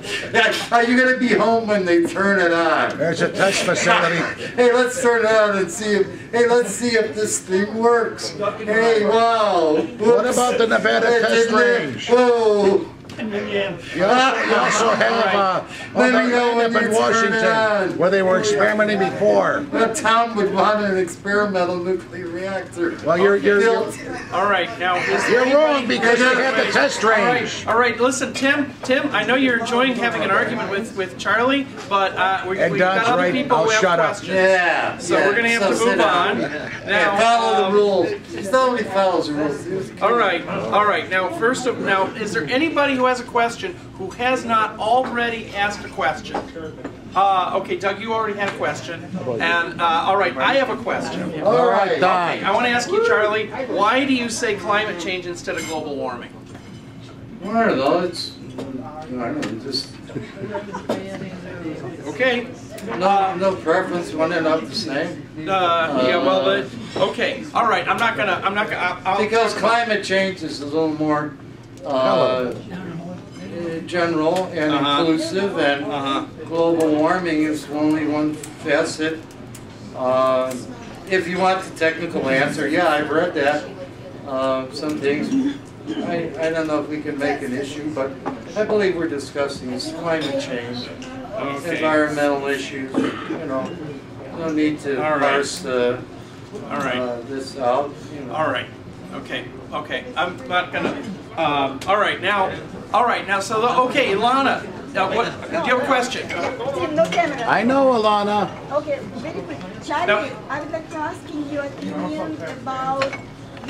Are you gonna be home when they turn it on? There's a test facility. Hey, let's turn it on and see if, hey, let's see if this thing works. Hey, wow. What about the Nevada test range? Whoa. You also you also have, uh, Let me on know when up in you turn it Washington, where they were experimenting before. What town would want an experimental nuclear reactor? Well, you're, you're, you're built? All right, now, is you're wrong because you had the test range. all right, listen, Tim, Tim, I know you're enjoying having an argument with, with Charlie, but, uh, we, we've got other right, people I'll who have shut up. questions. Yeah. So yeah, we're gonna have so to sit move down. on. Yeah, Now, follow um, the rules. Nobody follows the rules. All right, all right. Now, first of now, is there anybody who has a question who has not already asked a question? Uh, okay, Doug, you already had a question, and uh, all right, I have a question. All right. Okay, I want to ask you, Charlie, why do you say climate change instead of global warming? I don't know, it's, I don't know, just, Okay. no, no preference, one and not the same. Uh, yeah. Well, uh, okay. All right. I'm not gonna. I'm not gonna. I'll, I'll Because climate change is a little more, uh, general and Uh-huh. inclusive, and Uh-huh. global warming is only one facet. Uh, If you want the technical answer, yeah, I've read that. Uh, Some things, I, I don't know if we can make an issue, but I believe we're discussing is climate change, Okay. environmental issues, you know. No need to All right. parse uh, All right. uh, this out, you know. All right, okay, okay, I'm not gonna, um, all right, now, all right, now, so, okay, Ilana, now, what, do you have a question? No camera. I know, Alana. Okay, very quick. Charlie, No. I would like to ask in your opinion about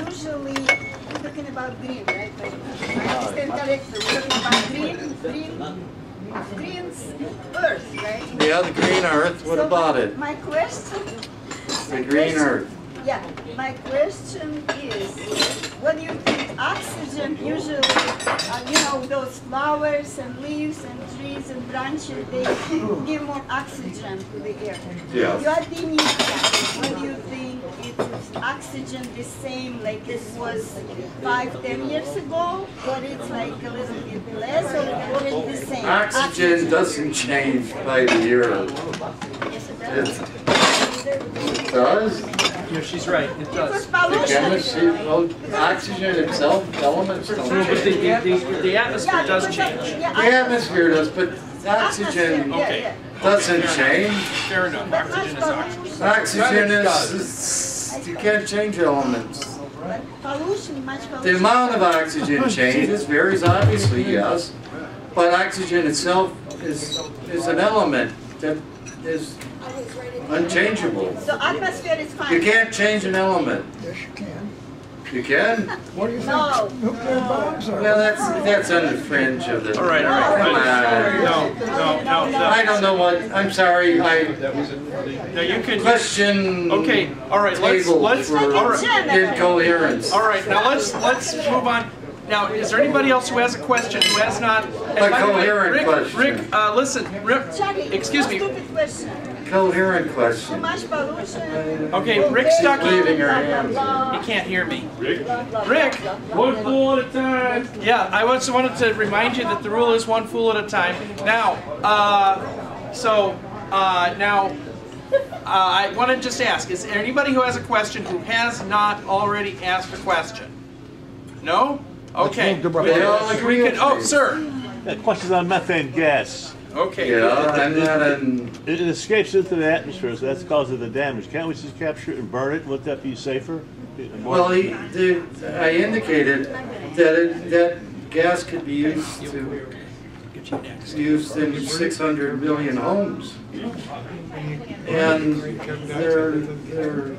usually we're talking about green, right? Like, I understand correctly. We're talking about green, green, green's earth, right? Yeah, the green earth, what So about my- it? My question. The green earth. Yeah, my question is, what do you think oxygen usually, uh, you know, those flowers and leaves and trees and branches, they give more oxygen to the air. Yes. Your opinion, what do you think? Is oxygen the same like it was five, ten years ago? Or it's like a little bit less or, or it's the same? Oxygen doesn't change by the year. Yes, it does. It it does? Yeah, she's right, it does. The pollution. chemistry, oh, oxygen itself, elements don't No, but the, change. the, the- the atmosphere does because change. The atmosphere does, but oxygen Okay. doesn't change. Fair enough, oxygen is oxygen. Oxygen is, is- you can't change elements. Pollution, much pollution. The amount of oxygen changes varies obviously, yes, but oxygen itself is, is an element that is unchangeable. So atmosphere is fine. You can't change an element. Yes, you can? You can? What do you think? No. Well, that's, that's on the fringe of the. All right, all right, Come on. No, no, no, I don't know what, I'm sorry, I no, no, you can, question. okay, all right, let's, let's, for all right, incoherence. all right, now let's, let's move on. Now, is there anybody else who has a question, who has not? A by the way, coherent Rick- question. Rick, uh, listen, Rick, excuse me, Stupid question. Coherent Too question. much pollution. okay, Rick Leaving Stuckey, her hands. he can't hear me. Rick? Rick? One fool at a time. Yeah, I also wanted to remind you that the rule is one fool at a time. Now, uh, so, uh, now, uh, I want to just ask, is there anybody who has a question who has not already asked a question? No? Okay. move to They all We can, oh, me. sir. Yeah, questions on methane gas. Okay. Yeah, I'm not an, It, escapes into the atmosphere, so that's causing the damage. Can't we just capture it and burn it? Wouldn't that be safer? Well, he, the, I indicated that it, that gas could be used to, Get you next. used in six hundred million homes. And they're, they're,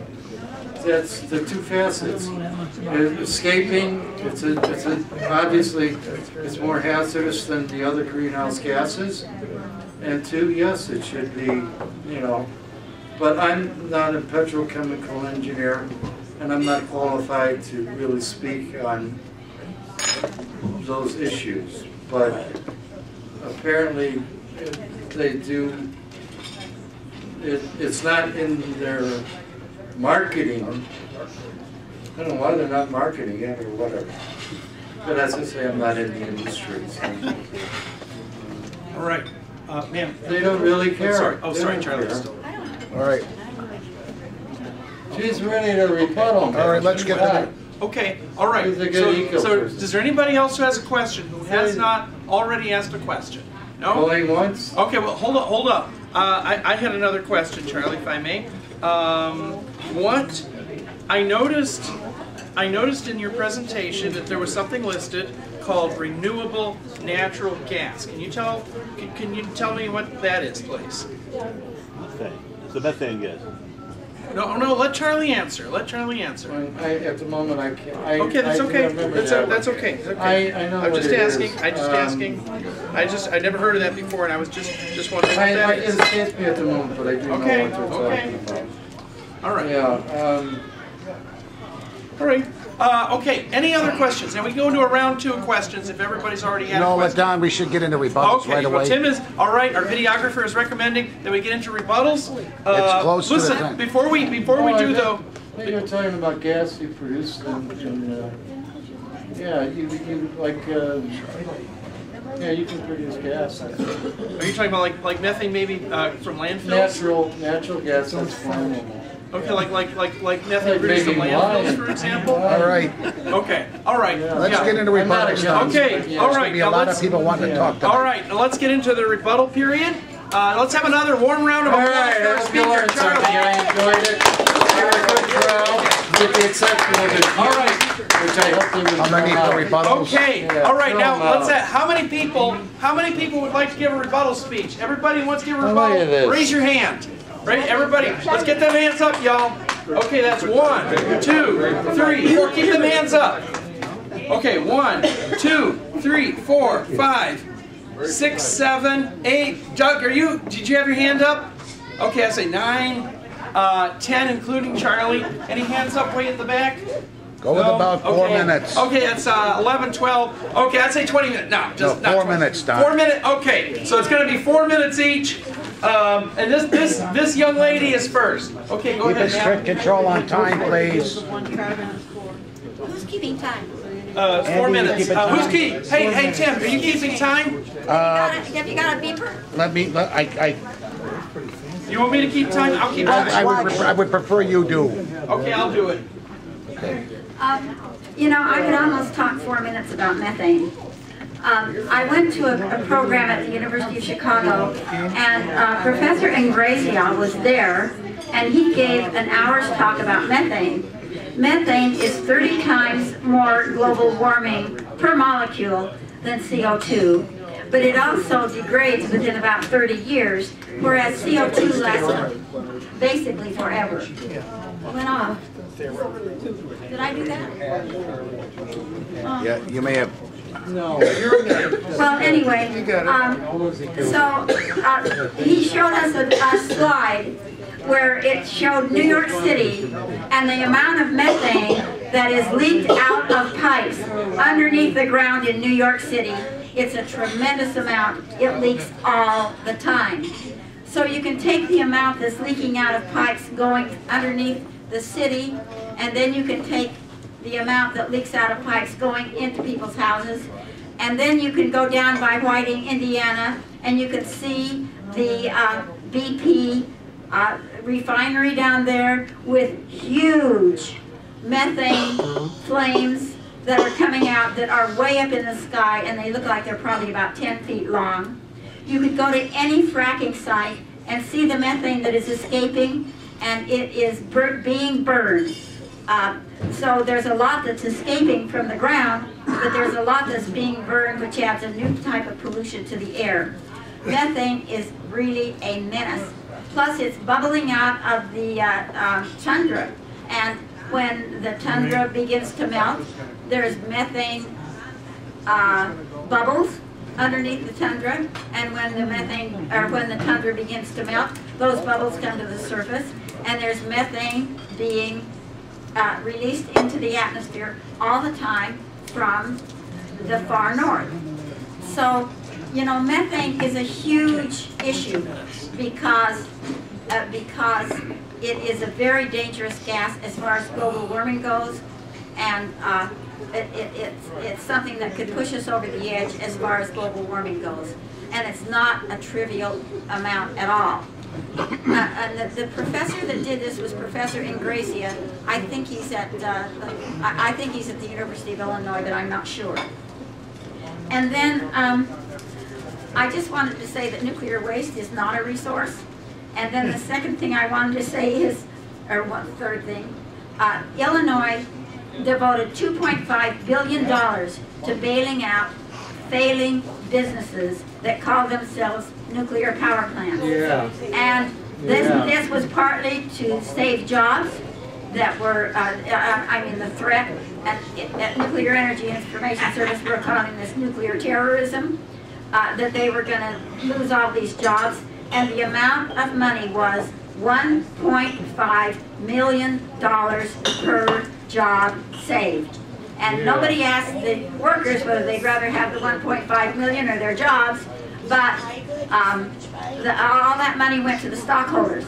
that's the two facets. Escaping, it's a, it's a, obviously, it's more hazardous than the other greenhouse gases. And two, yes, it should be, you know, but I'm not a petrochemical engineer, and I'm not qualified to really speak on those issues. But apparently, they do, it, it's not in their marketing. I don't know why they're not marketing it or whatever. But as I say, I'm not in the industry, so All right. Uh, ma'am. they don't really care. Sorry. Oh, They sorry, Charlie. care. All right, She's ready to rebuttal. all right, let's get to Okay, all right. Who's a good So, so person? is there anybody else who has a question, who has not already asked a question? No? Going once? Okay, well, hold up, hold up. Uh, I, I had another question, Charlie, if I may. Um, what, I noticed, I noticed in your presentation that there was something listed called renewable natural gas. Can you tell, can, can you tell me what that is, please? Methane. It's the methane gas. No, no, let Charlie answer, let Charlie answer. I, at the moment, I can't, I. Okay, that's I okay. That's, that. that's okay. That's okay. I, I know I'm just it asking. is. I just Um, asking. I just I never heard of that before, and I was just just wondering what I, I, that it is. escapes me at the moment, but I do know what Okay, you're okay. talking about. All right. Yeah, um, All right. Uh, okay. Any other questions? Now we go into a round two of questions. If everybody's already had No, let question. Don, we should get into rebuttals Okay, right well, away. Tim is, all right, our videographer is recommending that we get into rebuttals. Uh, close to the Listen, thing. before we, before we Oh, I do think- though, I think you're talking about gas you produce in, in, uh, yeah, you, you, like, uh, Yeah, you can produce gas. Are you talking about like, like methane maybe uh, from landfills? Natural, natural gas that's flammable. Okay, like, like, like, like methane Like produced from making landfills, for example? All right, Okay, all right. let's yeah. get into I'm rebuttal a stuff. Okay, There's all There's right. gonna be a now lot of let's- people wanting to talk All tonight. right, now let's get into the rebuttal period. Uh, let's have another warm round of applause right, for our let's go speaker, learn something. Charlie. I enjoyed it. They were a good crowd, with the exception of the All right. which I hope they would. Underneath the rebuttals. Okay, Yeah, all right, Now let's, out. have- how many people, how many people would like to give a rebuttal speech? Everybody who wants to give a How many of rebuttal, raise your hand. Right, everybody, let's get them hands up, y'all. Okay, that's one, two, three, four, keep them hands up. Okay, one, two, three, four, five, six, seven, eight. Doug, are you, did you have your hand up? Okay, I say nine, uh, ten, including Charlie. Any hands up way at the back? Go with No? about four Okay. minutes. Okay, it's uh, 11, 12. Okay, I'd say 20 minutes. No, just No, not four 20. minutes, Don. Four minutes. Okay, so it's going to be four minutes each. Um, and this this this young lady is first. Okay, go Keep ahead, it strict control on time, please. Who's keeping time? Uh, four Andy, minutes. keep it Uh, who's time. keep? Hey, hey, Tim, are you keeping time? Uh, Have you got a beeper? let me, let- I, I, You want me to keep time? I'll keep I time. would, prefer- I would prefer you do. Okay, I'll do it. Um, you know, I could almost talk four minutes about methane. Um, I went to a, a program at the University of Chicago, and uh, Professor Ingraffea was there, and he gave an hour's talk about methane. Methane is 30 times more global warming per molecule than CO2, but it also degrades within about 30 years, whereas CO2 lasts basically forever. Went off. Did I do that? Yeah, you may have, Well, anyway, um, so, uh, he showed us a, a slide where it showed New York City and the amount of methane that is leaked out of pipes underneath the ground in New York City. It's a tremendous amount. It leaks all the time. So you can take the amount that's leaking out of pipes going underneath the city, and then you can take the amount that leaks out of pipes going into people's houses. And then you can go down by Whiting, Indiana, and you can see the uh, BP uh, refinery down there with huge methane flames that are coming out that are way up in the sky, and they look like they're probably about 10 feet long. You could go to any fracking site and see the methane that is escaping, and it is bur being burned. Uh, so there's a lot that's escaping from the ground, but there's a lot that's being burned, which adds a new type of pollution to the air. Methane is really a menace. Plus, it's bubbling out of the uh, um, tundra, and when the tundra begins to melt, there's methane uh, bubbles underneath the tundra, and when the methane, or when the tundra begins to melt, those bubbles come to the surface, and there's methane being uh, released into the atmosphere all the time from the far north. So, you know, methane is a huge issue because, uh, because it is a very dangerous gas as far as global warming goes, and uh, it, it, it's, it's something that could push us over the edge as far as global warming goes. And it's not a trivial amount at all. Uh, and the, the professor that did this was Professor Ingraffea. I think he's at, uh, I, I think he's at the University of Illinois, but I'm not sure. And then, um, I just wanted to say that nuclear waste is not a resource. And then the second thing I wanted to say is, or one third thing, uh, Illinois devoted $2.5 billion to bailing out failing businesses that call themselves nuclear power plants. Yeah. And this, Yeah. this was partly to save jobs that were, uh, uh, I mean, the threat at, at Nuclear Energy Information Service were calling this nuclear terrorism, uh, that they were gonna lose all these jobs, and the amount of money was one point five million dollars per job saved. And nobody asked the workers whether they'd rather have the one point five million or their jobs, but, um, the, all that money went to the stockholders.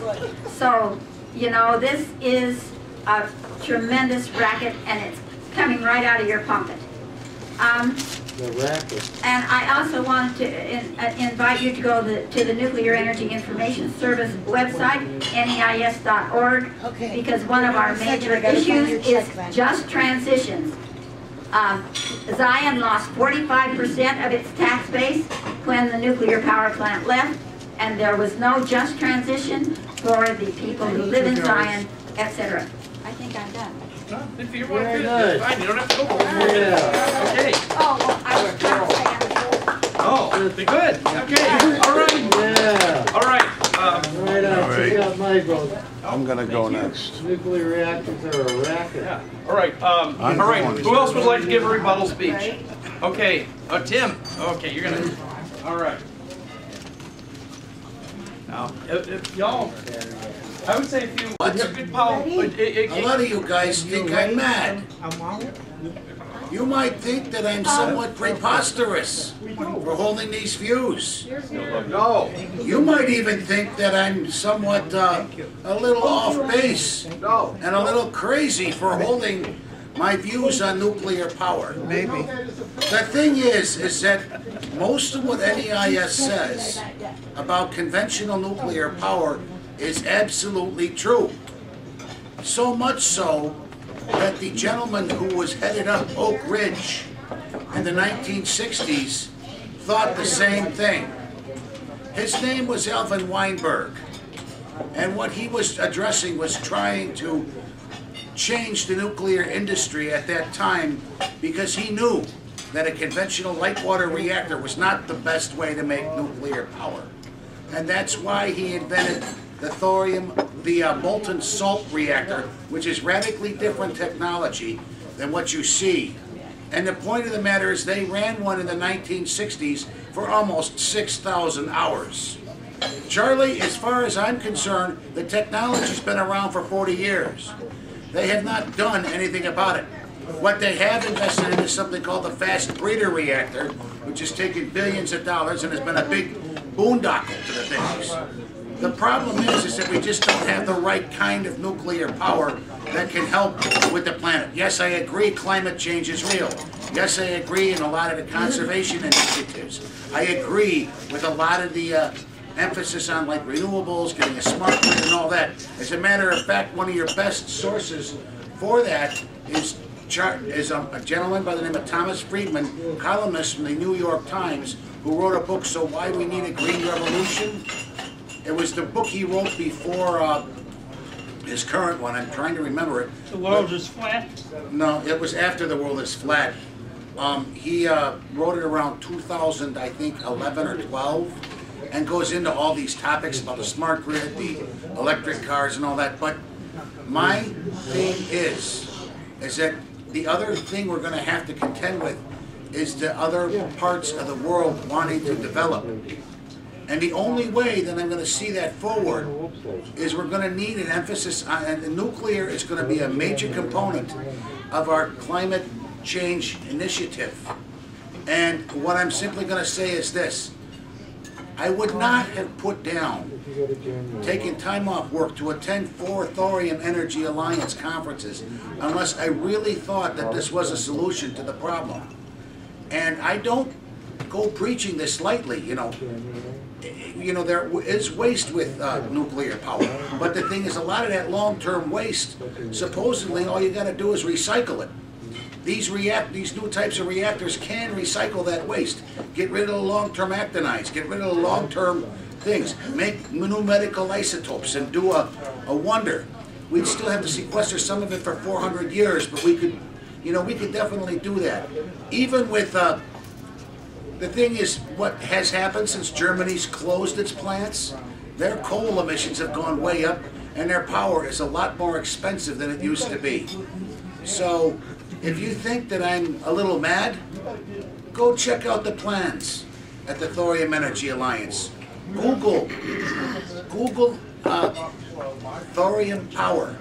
So, you know, this is a tremendous racket and it's coming right out of your pocket. Um, And I also wanted to in- uh, invite you to go the- to the Nuclear Energy Information Service website, neis.org, because one of our major issues is just transitions. Um, Zion lost 45% of its tax base when the nuclear power plant left, and there was no just transition for the people who live in Zion, etc. I think I'm done. If you want to, it's fine, you don't have to go. Yeah. Okay. Oh, well, I was trying to say Oh, good. Okay. All right. Yeah. All right. Um, Right on, check out my vote. I'm gonna go next. Nuclear reactors are a racket. yeah. All right. Um, I'm all right. going. Who else would like to give a rebuttal speech? Okay. Uh, Tim. Okay, you're gonna. All right. Now, if, if y'all, I would say if you, What? if you Paul, it, it, A lot of you guys think I'm mad. You might think that I'm somewhat preposterous for holding these views. No, You might even think that I'm somewhat, uh, a little off base and a little crazy for holding my views on nuclear power. Maybe. The thing is, is that most of what NEIS says about conventional nuclear power is absolutely true. So much so that the gentleman who was headed up Oak Ridge in the 1960s thought the same thing. His name was Alvin Weinberg. And what he was addressing was trying to change the nuclear industry at that time because he knew that a conventional light water reactor was not the best way to make nuclear power. And that's why he invented the thorium, the uh, molten salt reactor, which is radically different technology than what you see. And the point of the matter is they ran one in the 1960s for almost 6,000 hours. Charlie, as far as I'm concerned, the technology's been around for 40 years. They have not done anything about it. What they have invested in is something called the fast breeder reactor, which has taken billions of dollars and has been a big boondoggle to the things. The problem is, is that we just don't have the right kind of nuclear power that can help with the planet. Yes, I agree climate change is real. Yes, I agree in a lot of the conservation initiatives. I agree with a lot of the uh, emphasis on like renewables, getting a smart grid and all that. As a matter of fact, one of your best sources for that is is um, a gentleman by the name of Thomas Friedman, columnist from the New York Times, who wrote a book, So Why We Need a Green Revolution. It was the book he wrote before uh, his current one. I'm trying to remember it. The world is flat. No, it was after the world is flat. Um, he uh, wrote it around 2000, I think, 11 or 12, and goes into all these topics about the smart grid, the electric cars, and all that. But my thing is, is that the other thing we're going to have to contend with is the other parts of the world wanting to develop. And the only way that I'm going to see that forward is we're going to need an emphasis on, and nuclear is going to be a major component of our climate change initiative. And what I'm simply going to say is this. I would not have put down taking time off work to attend four Thorium Energy Alliance conferences unless I really thought that this was a solution to the problem. And I don't go preaching this lightly, you know. You know, there is waste with uh, nuclear power, but the thing is, a lot of that long-term waste, supposedly, all you gotta do is recycle it. These react, these new types of reactors can recycle that waste. Get rid of the long-term actinides, get rid of the long-term things, make new medical isotopes and do a, a wonder. We'd still have to sequester some of it for 400 years, but we could, you know, we could definitely do that. Even with, uh, the thing is, what has happened since Germany's closed its plants, their coal emissions have gone way up, and their power is a lot more expensive than it used to be. So, if you think that I'm a little mad, go check out the plans at the Thorium Energy Alliance. Google, Google uh, thorium power.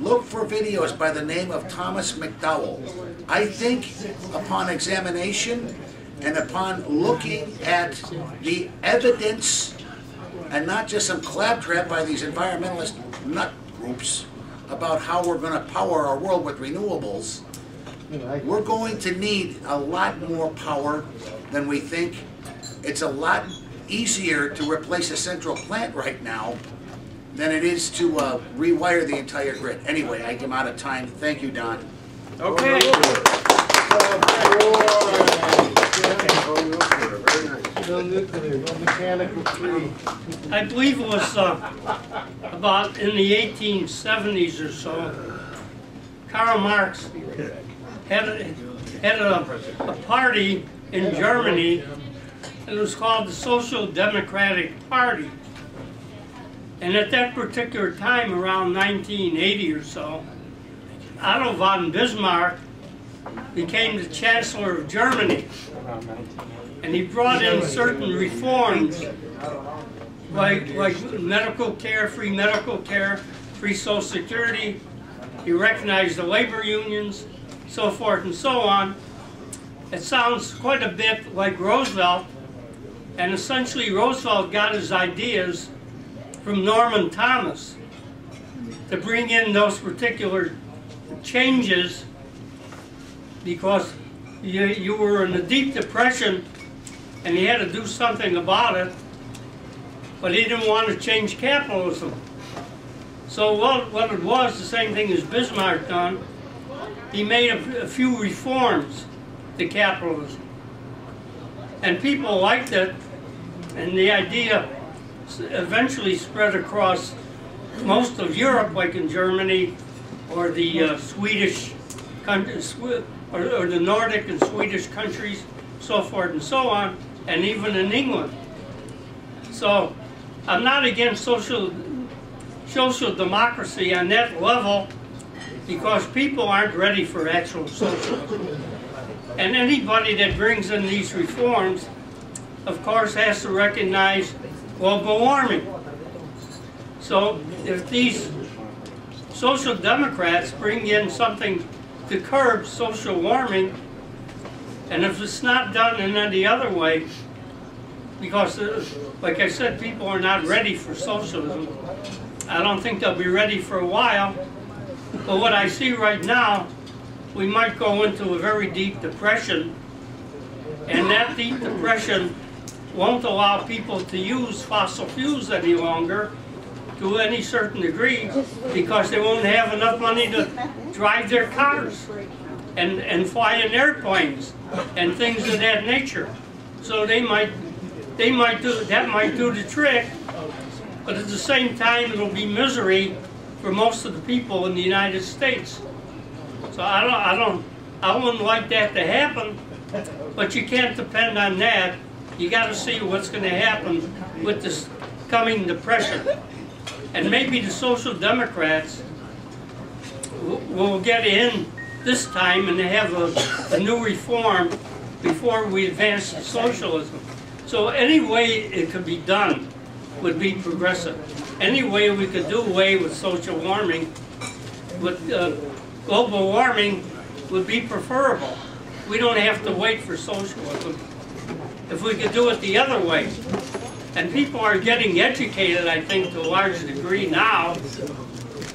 Look for videos by the name of Thomas McDowell. I think upon examination and upon looking at the evidence and not just some claptrap by these environmentalist nut groups about how we're going to power our world with renewables, we're going to need a lot more power than we think. It's a lot easier to replace a central plant right now than it is to uh, rewire the entire grid. Anyway, I am out of time. Thank you, Don. Okay. No nuclear, no mechanical free. I believe it was uh, about in the 1870s or so, Karl Marx had, a- had a, a party in Germany, it was called the Social Democratic Party. And at that particular time, around 1980 or so, Otto von Bismarck became the Chancellor of Germany. And he brought in certain reforms like, like medical care, free medical care, free social security. He recognized the labor unions, so forth and so on. It sounds quite a bit like Roosevelt, and essentially Roosevelt got his ideas from Norman Thomas to bring in those particular changes because you, you were in a deep depression and he had to do something about it, but he didn't want to change capitalism. So what, what it was, the same thing as Bismarck done, he made a, a few reforms to capitalism. And people liked it, and the idea eventually spread across most of Europe, like in Germany, or the uh, Swedish or, or the Nordic and Swedish countries, so forth and so on, and even in England. So I'm not against social social democracy on that level because people aren't ready for actual socialism. And anybody that brings in these reforms, of course, has to recognize global warming. So if these social democrats bring in something to curb social warming, and if it's not done in any other way, because, uh, like I said, people are not ready for socialism. I don't think they'll be ready for a while. But what I see right now, we might go into a very deep depression. And that deep depression won't allow people to use fossil fuels any longer to any certain degree because they won't have enough money to drive their cars and, and fly in airplanes and things of that nature. So they might, they might do, that might do the trick, but at the same time, it'll be misery for most of the people in the United States. So I don't, I don't, I wouldn't like that to happen, but you can't depend on that. You gotta see what's gonna happen with this coming depression. And maybe the Social Democrats will- will get in this time and have a, a new reform before we advance to socialism. So any way it could be done would be progressive. Any way we could do away with social warming, with uh, global warming would be preferable. We don't have to wait for socialism. If we could do it the other way. And people are getting educated, I think, to a large degree now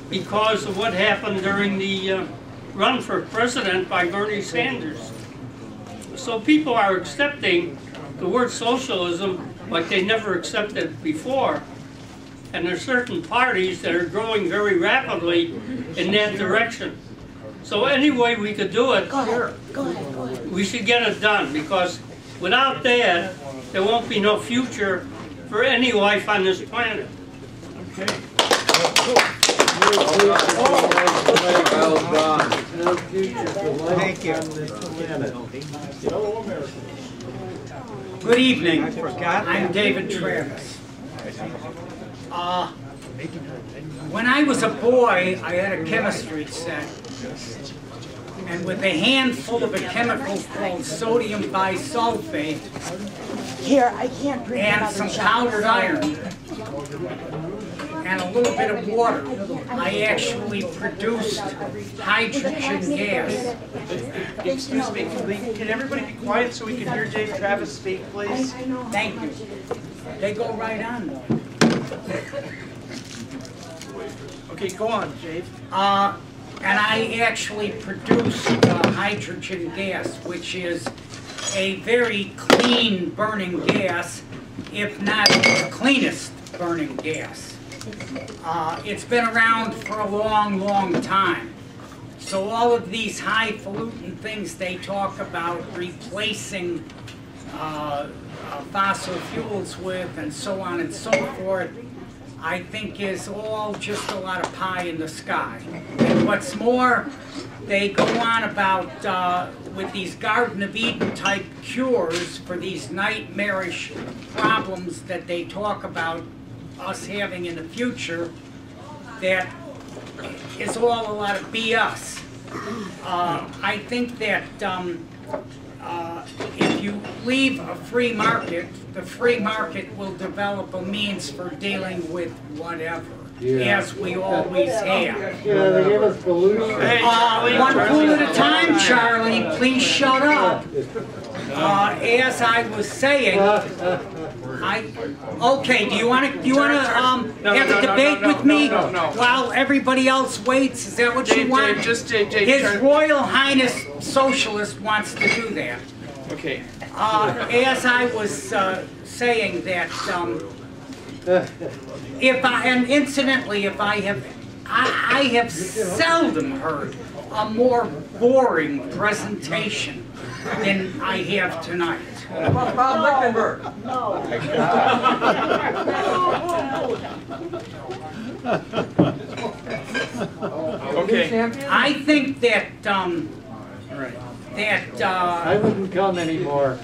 because of what happened during the uh, run for president by Bernie Sanders. So people are accepting the word socialism like they never accepted before. And there are certain parties that are growing very rapidly in that direction. So any way we could do it, we should get it done because without that, there won't be no future for any life on this planet. Okay. Thank you. Good evening. I'm David Travis. Uh, when I was a boy, I had a chemistry set. And with a handful of a chemical called sodium bisulfate Here, I can't drink and some powdered iron and a little bit of water, I actually produced hydrogen gas. Excuse me, can we- can everybody be quiet so we can hear Dave Travis speak, please? Thank you. They go right on though. Okay, go on, Dave. Uh, and I actually produce uh, hydrogen gas, which is a very clean burning gas, if not the cleanest burning gas. Uh, it's been around for a long, long time. So all of these highfalutin things they talk about replacing uh, uh, fossil fuels with and so on and so forth, I think is all just a lot of pie in the sky. And what's more, they go on about uh, with these Garden of Eden type cures for these nightmarish problems that they talk about us having in the future that is all a lot of BS. Uh, I think that um, uh, if you leave a free market, the free market will develop a means for dealing with whatever, Yeah. as we always have. Yeah, they give us pollution. Uh, one fool at a time, Charlie, please shut up. Uh, as I was saying, I, okay, do you wanna, do you wanna, um, No, have no, a no, debate with me? While everybody else waits, is that what you want? Dave, just, Dave, Dave, His Royal Highness Socialist wants to do that. Okay. Uh, as I was, uh, saying that, um, if I, and incidentally, if I have, I, I have seldom heard a more boring presentation than I have tonight. Bob Lichtenberg. No. Okay. I think that, um, that, uh... I wouldn't come anymore.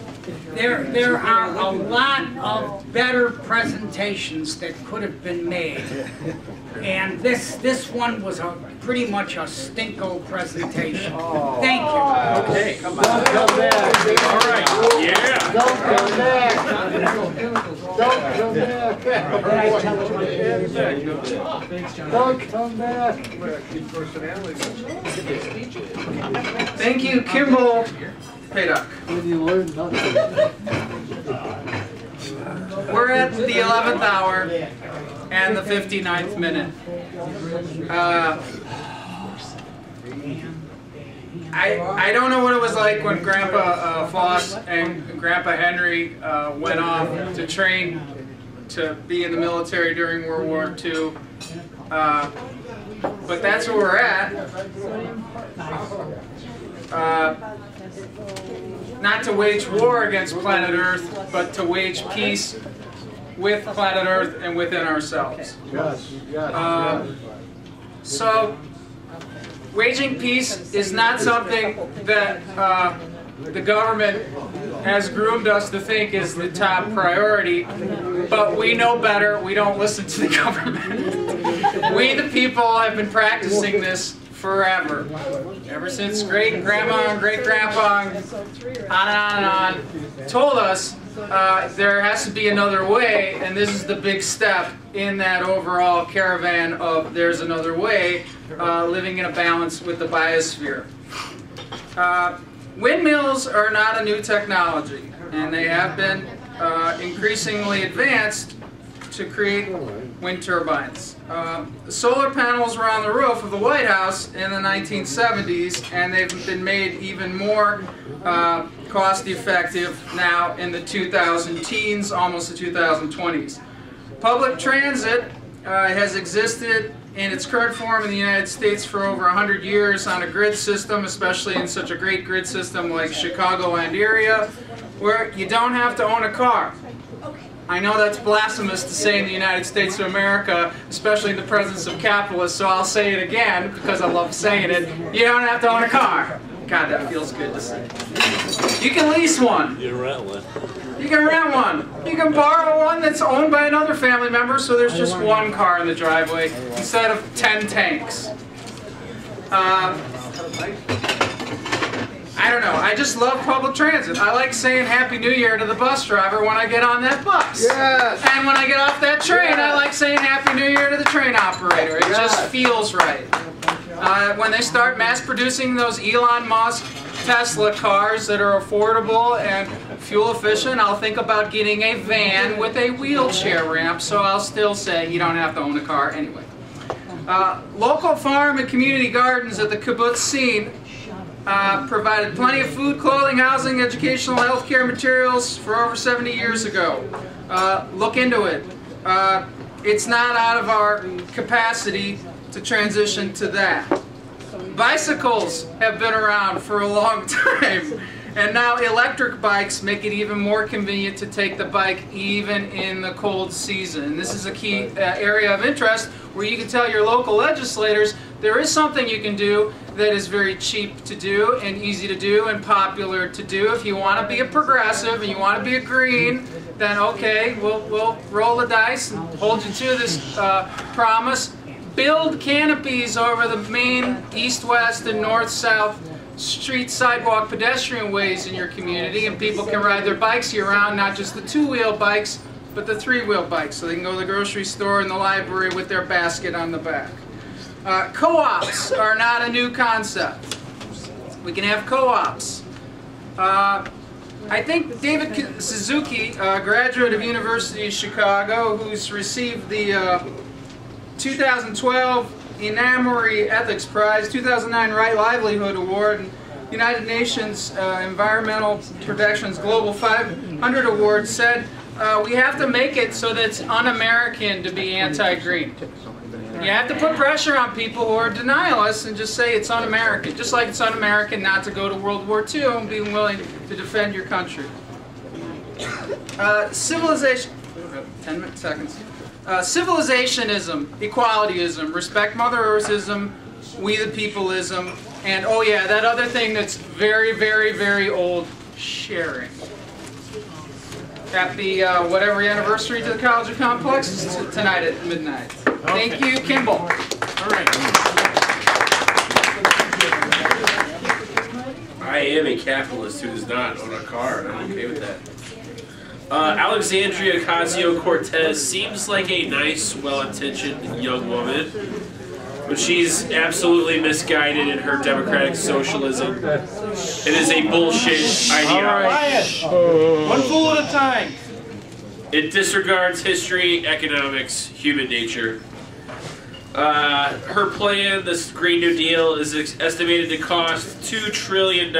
There, there are a lot of better presentations that could have been made. And this, this one was a, pretty much a stinko presentation. Oh. Thank you. Okay, come on. Don't come back. All right, yeah. Don't come back. Don't come back. Don't come back. Thank you, Kimball Paidock. When you learn nothing. We're at the 11th hour and the 59th minute. Uh, I, I don't know what it was like when Grandpa uh, Foss and Grandpa Henry uh, went off to train to be in the military during World War II. Uh, but that's where we're at. Uh, not to wage war against planet Earth, but to wage peace with planet Earth and within ourselves. Yes, yes, Uh, so, waging peace is not something that uh, the government has groomed us to think is the top priority, but we know better. We don't listen to the government. we, the people, have been practicing this forever. Ever since great grandma and great grandpa, on and on and on, told us uh, there has to be another way, and this is the big step in that overall caravan of there's another way, uh, living in a balance with the biosphere. Uh, windmills are not a new technology, and they have been uh, increasingly advanced to create wind turbines. Uh, solar panels were on the roof of the White House in the 1970s, and they've been made even more uh, cost effective now in the 2010s, almost the 2020s. Public transit uh, has existed in its current form in the United States for over 100 years on a grid system, especially in such a great grid system like Chicagoland area, where you don't have to own a car. I know that's blasphemous to say in the United States of America, especially in the presence of capitalists, so I'll say it again because I love saying it. You don't have to own a car. God, that feels good to say. You can lease one. You rent one. You can rent one. You can borrow one that's owned by another family member, so there's just one car in the driveway instead of 10 tanks. Uh, I don't know. I just love public transit. I like saying Happy New Year to the bus driver when I get on that bus. Yes. And when I get off that train, I like saying Happy New Year to the train operator. It just feels right. Uh, when they start mass producing those Elon Musk Tesla cars that are affordable and fuel efficient, I'll think about getting a van with a wheelchair ramp, so I'll still say you don't have to own a car anyway. Uh, local farm and community gardens at the kibbutz scene uh, provided plenty of food, clothing, housing, educational, healthcare materials for over 70 years ago. Uh, look into it. Uh, it's not out of our capacity to transition to that. Bicycles have been around for a long time. And now electric bikes make it even more convenient to take the bike even in the cold season. This is a key uh, area of interest where you can tell your local legislators there is something you can do that is very cheap to do and easy to do and popular to do. If you want to be a progressive and you want to be a green, then okay, we'll, we'll roll the dice and hold you to this uh, promise. Build canopies over the main east-west and north-south street, sidewalk, pedestrian ways in your community, and people can ride their bikes year-round, not just the two-wheel bikes, but the three-wheel bikes, so they can go to the grocery store and the library with their basket on the back. Uh, co-ops are not a new concept. We can have co-ops. Uh, I think David Suzuki, a graduate of University of Chicago, who's received the uh, 2012 Inamori Ethics Prize, 2009 Right Livelihood Award, and United Nations uh, Environmental Protection's Global 500 Award said, uh, we have to make it so that it's un-American to be anti-green. You have to put pressure on people who are denialists and just say it's un-American. Just like it's un-American not to go to World War II and being willing to defend your country. Uh, civilization, 10 seconds. Uh, civilizationism, equalityism, respect Mother Earthism, we the peopleism, and oh yeah, that other thing that's very, very, very old, sharing. Happy uh, whatever anniversary to the College of Complex tonight at midnight. Thank you, Kimball. All right. I am a capitalist who does not own a car, and I'm okay with that. Uh, Alexandria Ocasio-Cortez seems like a nice, well-intentioned young woman, but she's absolutely misguided in her democratic socialism. It is a bullshit ideology. One fool at a time. It disregards history, economics, human nature. Uh, her plan, this Green New Deal, is estimated to cost $2 trillion.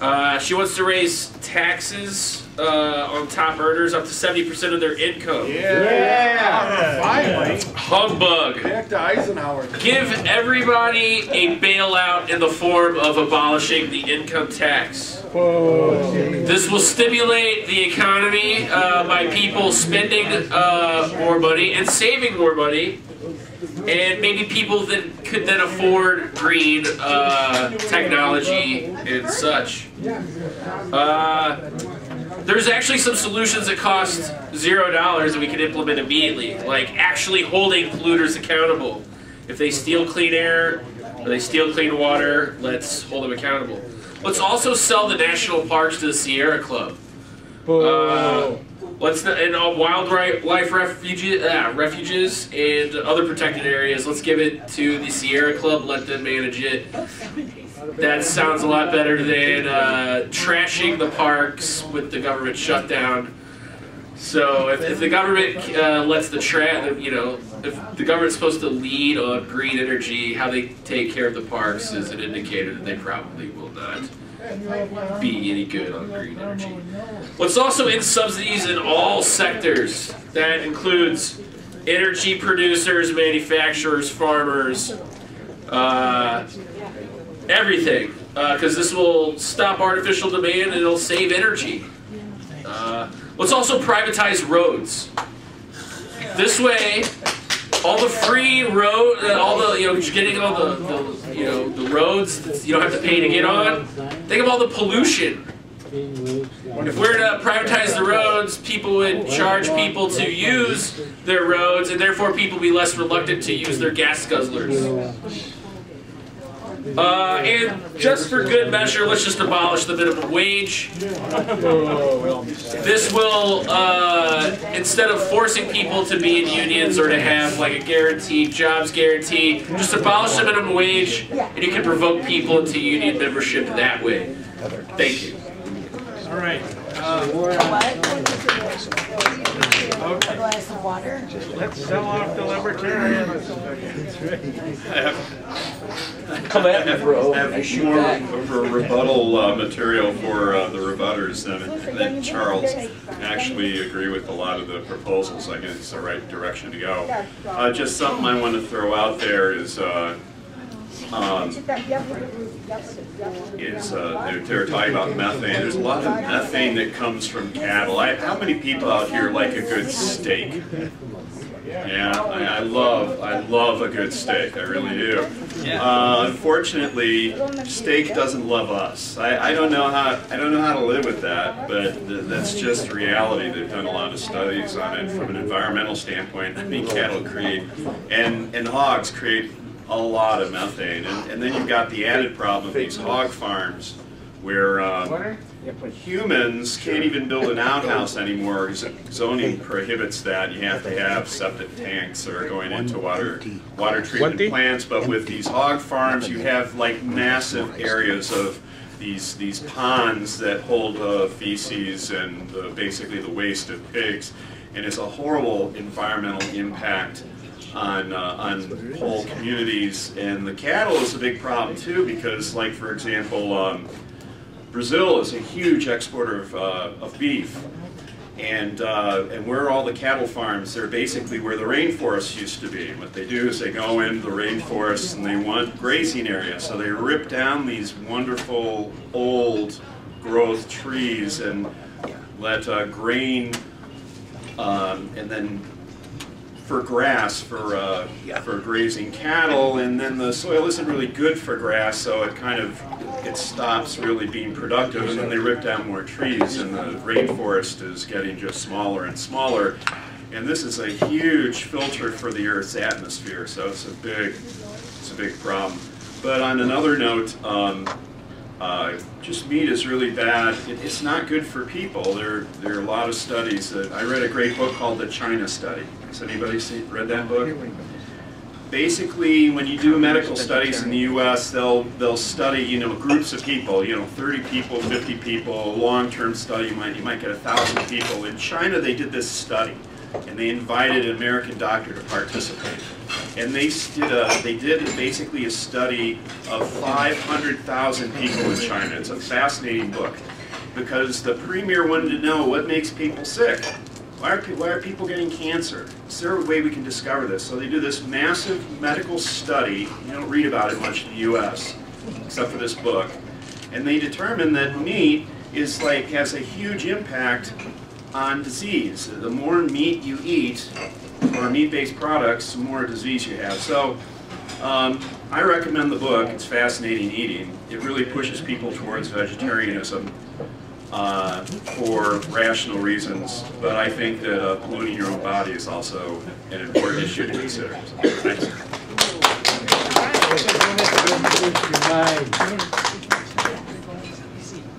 Uh, she wants to raise taxes uh, on top earners up to 70% of their income. Yeah. Finally. Humbug. Back to Eisenhower. Give everybody a bailout in the form of abolishing the income tax. Whoa. This will stimulate the economy uh, by people spending uh, more money and saving more money. And maybe people that could then afford green uh, technology and such. Uh, there's actually some solutions that cost zero dollars that we can implement immediately, like actually holding polluters accountable. If they steal clean air or they steal clean water, let's hold them accountable. Let's also sell the national parks to the Sierra Club. Uh, let's and all wildlife refuges, uh, refuges and other protected areas. Let's give it to the Sierra Club. Let them manage it. That sounds a lot better than uh, trashing the parks with the government shutdown. So if, if the government uh, lets the tra you know, if the government's supposed to lead on green energy, how they take care of the parks is an indicator that they probably will not be any good on green energy. Let's also end subsidies in all sectors. That includes energy producers, manufacturers, farmers, uh, everything. Because uh, this will stop artificial demand and it'll save energy. Uh, let's also privatize roads. This way, all the free road, uh, all the you know, getting all the, the you know the roads you don't have to pay to get on. Think of all the pollution. If we're to privatize the roads, people would charge people to use their roads, and therefore people would be less reluctant to use their gas guzzlers. Uh, and just for good measure, let's just abolish the minimum wage. This will, uh, instead of forcing people to be in unions or to have like a guaranteed jobs guarantee, just abolish the minimum wage, and you can provoke people into union membership that way. Thank you. All right. Uh, A glass of water. Let's sell off the libertarians. Come at me, bro. I have I more back. rebuttal uh, material for uh, the rebutters than, than Charles. Actually agree with a lot of the proposals. I think it's the right direction to go. Uh, Just something I want to throw out there is, uh, um, is uh, they're, they're talking about methane. There's a lot of methane that comes from cattle. I, how many people out here like a good steak? Yeah, I, I love I love a good steak. I really do. Uh, unfortunately, steak doesn't love us. I, I don't know how I don't know how to live with that, but th that's just reality. They've done a lot of studies on it from an environmental standpoint. I mean, cattle create and and hogs create a lot of methane, and, and then you've got the added problem of these hog farms where. Um, Humans can't even build an outhouse anymore. Zoning prohibits that. You have to have septic tanks that are going into water, water treatment plants. But with these hog farms, you have like massive areas of these, these ponds that hold uh, feces and the, basically the waste of pigs. And it's a horrible environmental impact on, uh, on whole communities. And the cattle is a big problem too because like, for example, um, Brazil is a huge exporter of, uh, of beef. And, uh, and where all the cattle farms? They're basically where the rainforests used to be. What they do is they go into the rainforest and they want grazing areas. So they rip down these wonderful old growth trees and let uh, grain um, and then for grass for uh, for grazing cattle, and then the soil isn't really good for grass, so it kind of it stops really being productive, and then they rip down more trees, and the rainforest is getting just smaller and smaller. And this is a huge filter for the Earth's atmosphere, so it's a big it's a big problem. But on another note, um, uh, just meat is really bad. It, it's not good for people. There, there are a lot of studies that I read a great book called the China Study. Has anybody seen, read that book? Basically, when you do medical studies in the U.S., they'll they'll study you know groups of people, you know 30 people, 50 people. A long-term study, you might you might get a thousand people. In China, they did this study, and they invited an American doctor to participate and they did a they did basically a study of 500,000 people in China. It's a fascinating book because the premier wanted to know what makes people sick. Why are, why are people getting cancer? Is there a way we can discover this? So they do this massive medical study. You don't read about it much in the U.S. except for this book, and they determine that meat is like has a huge impact on disease. The more meat you eat, or meat-based products, the more disease you have. So um, I recommend the book. It's fascinating eating. It really pushes people towards vegetarianism uh, for rational reasons. But I think that uh, polluting your own body is also an important issue to consider.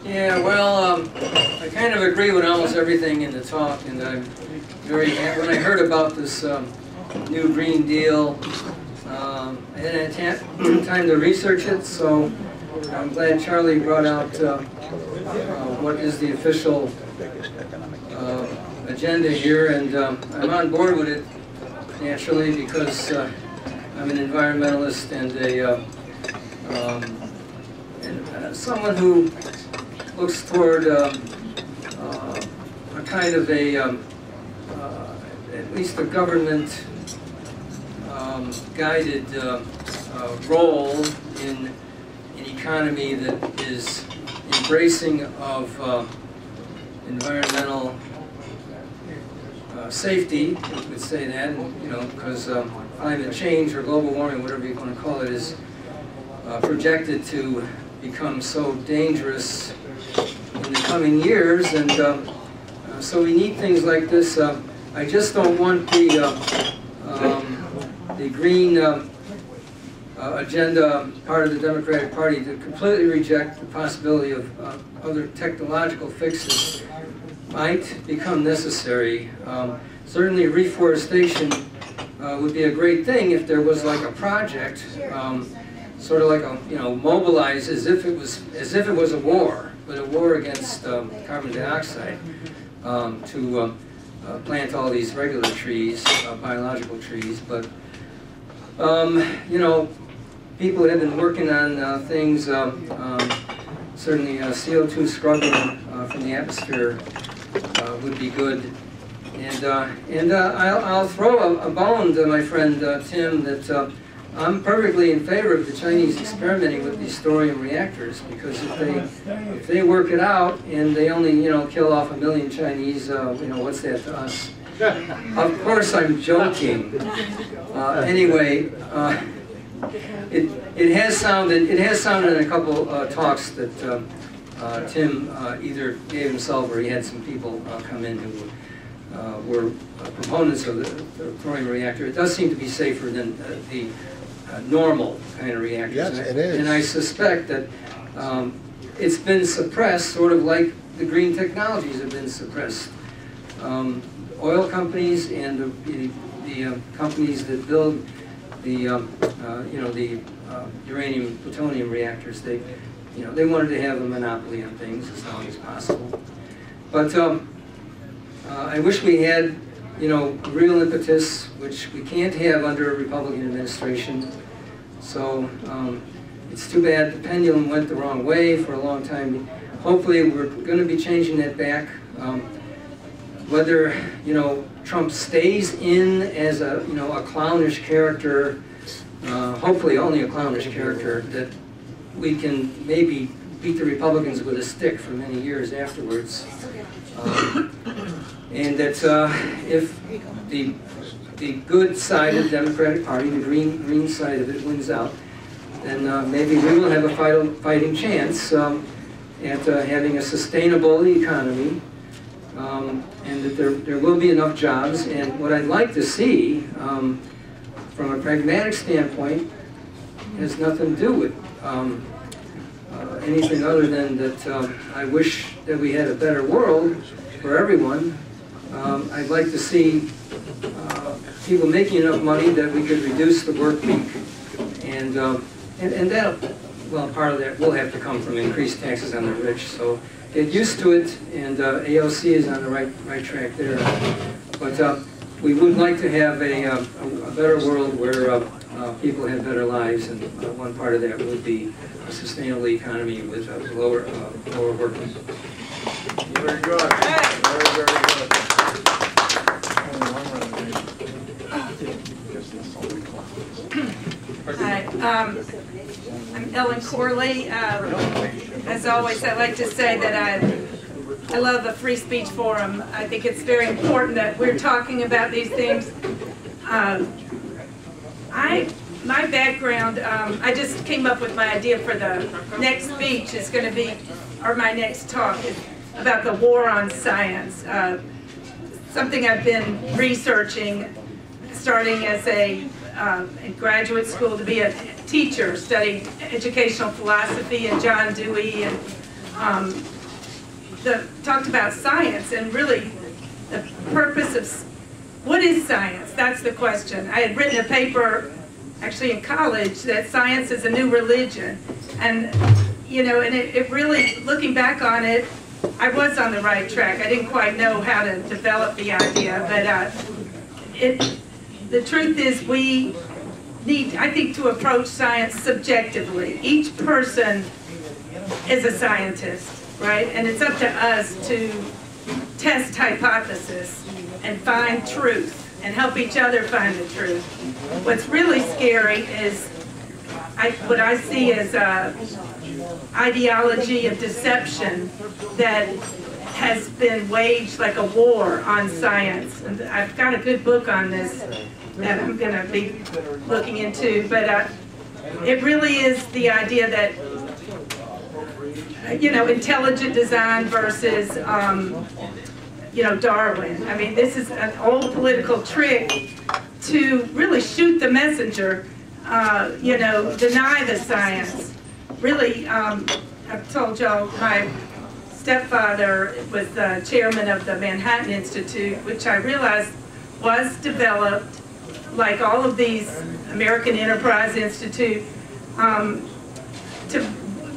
Yeah, well, um, I kind of agree with almost everything in the talk, and I'm very, when I heard about this um, new Green Deal, um, I didn't have time to research it, so I'm glad Charlie brought out uh, what is the official uh, agenda here, and um, I'm on board with it naturally because uh, I'm an environmentalist and a uh, um, and, uh, someone who looks toward um, uh, a kind of a, um, uh, at least a government um, guided uh, uh, role in an economy that is embracing of uh, environmental uh, safety, we could say that, you know, because um, climate change or global warming, whatever you want to call it, is uh, projected to become so dangerous in the coming years, and um, uh, so we need things like this. Um, I just don't want the uh, um, the green um, uh, agenda part of the Democratic Party to completely reject the possibility of uh, other technological fixes might become necessary. Um, certainly, reforestation uh, would be a great thing if there was like a project, um, sort of like a you know mobilize as if it was as if it was a war, but a war against um, carbon dioxide um, to um, uh, plant all these regular trees, uh, biological trees, but um, you know, people have been working on uh, things, um, um, certainly uh, CO2 scrubbing uh, from the atmosphere uh, would be good. And, uh, and uh, I'll, I'll throw a, a bone to my friend uh, Tim that uh, I'm perfectly in favor of the Chinese experimenting with these thorium reactors because if they if they work it out and they only you know kill off a million Chinese, uh, you know what's that to us? Of course I'm joking. Uh, anyway, uh, it it has sounded it has sounded in a couple uh, talks that uh, uh, Tim uh, either gave himself or he had some people uh, come in who uh, were uh, proponents of the, the thorium reactor. It does seem to be safer than uh, the uh, normal kind of reactors. Yes, And I- it is. And I suspect that um, it's been suppressed, sort of like the green technologies have been suppressed. Um, oil companies and the, the, the uh, companies that build the, um, uh, you know, the uh, uranium plutonium reactors, they, you know, they wanted to have a monopoly on things as long as possible. But um, uh, I wish we had, you know, real impetus, which we can't have under a Republican administration. So um, it's too bad the pendulum went the wrong way for a long time. Hopefully, we're going to be changing that back. Whether you know Trump stays in as a you know a clownish character, uh, hopefully only a clownish character that we can maybe beat the Republicans with a stick for many years afterwards. Um, and that uh, if the the good side of the Democratic Party, the green green side of it, wins out, then uh, maybe we will have a fight, fighting chance um, at uh, having a sustainable economy, um, and that there there will be enough jobs. And what I'd like to see, um, from a pragmatic standpoint, has nothing to do with um, uh, anything other than that um, I wish that we had a better world for everyone. Um, I'd like to see uh, people making enough money that we could reduce the work week. And, um, and, and that, well, part of that will have to come from increased taxes on the rich. So get used to it, and uh, AOC is on the right, right track there. But uh, we would like to have a, uh, a a better world where uh, uh, people have better lives, and uh, one part of that would be a sustainable economy with uh, lower, uh, lower working. Very good. Very, very good. Hi, um, I'm Ellen Corley. Uh, As always, I like to say that I, I love the Free Speech Forum. I think it's very important that we're talking about these things. Um, I, my background, um, I just came up with my idea for the next speech is going to be, or my next talk about the war on science. Uh, Something I've been researching, starting as a um, in graduate school to be a teacher, studied educational philosophy and John Dewey and um, the, talked about science and really the purpose of, what is science? That's the question. I had written a paper actually in college that science is a new religion. And, you know, and it, it really, looking back on it, I was on the right track. I didn't quite know how to develop the idea, but uh, it, the truth is we need, I think, to approach science subjectively. Each person is a scientist, right? And it's up to us to test hypothesis and find truth and help each other find the truth. What's really scary is I, what I see as a uh, ideology of deception that has been waged like a war on science. And I've got a good book on this that I'm going to be looking into, but uh, it really is the idea that you know, intelligent design versus, um, you know, Darwin. I mean, this is an old political trick to really shoot the messenger, uh, you know, deny the science. Really, um, I've told y'all, my stepfather was the chairman of the Manhattan Institute, which I realized was developed, like all of these American Enterprise Institute, um, to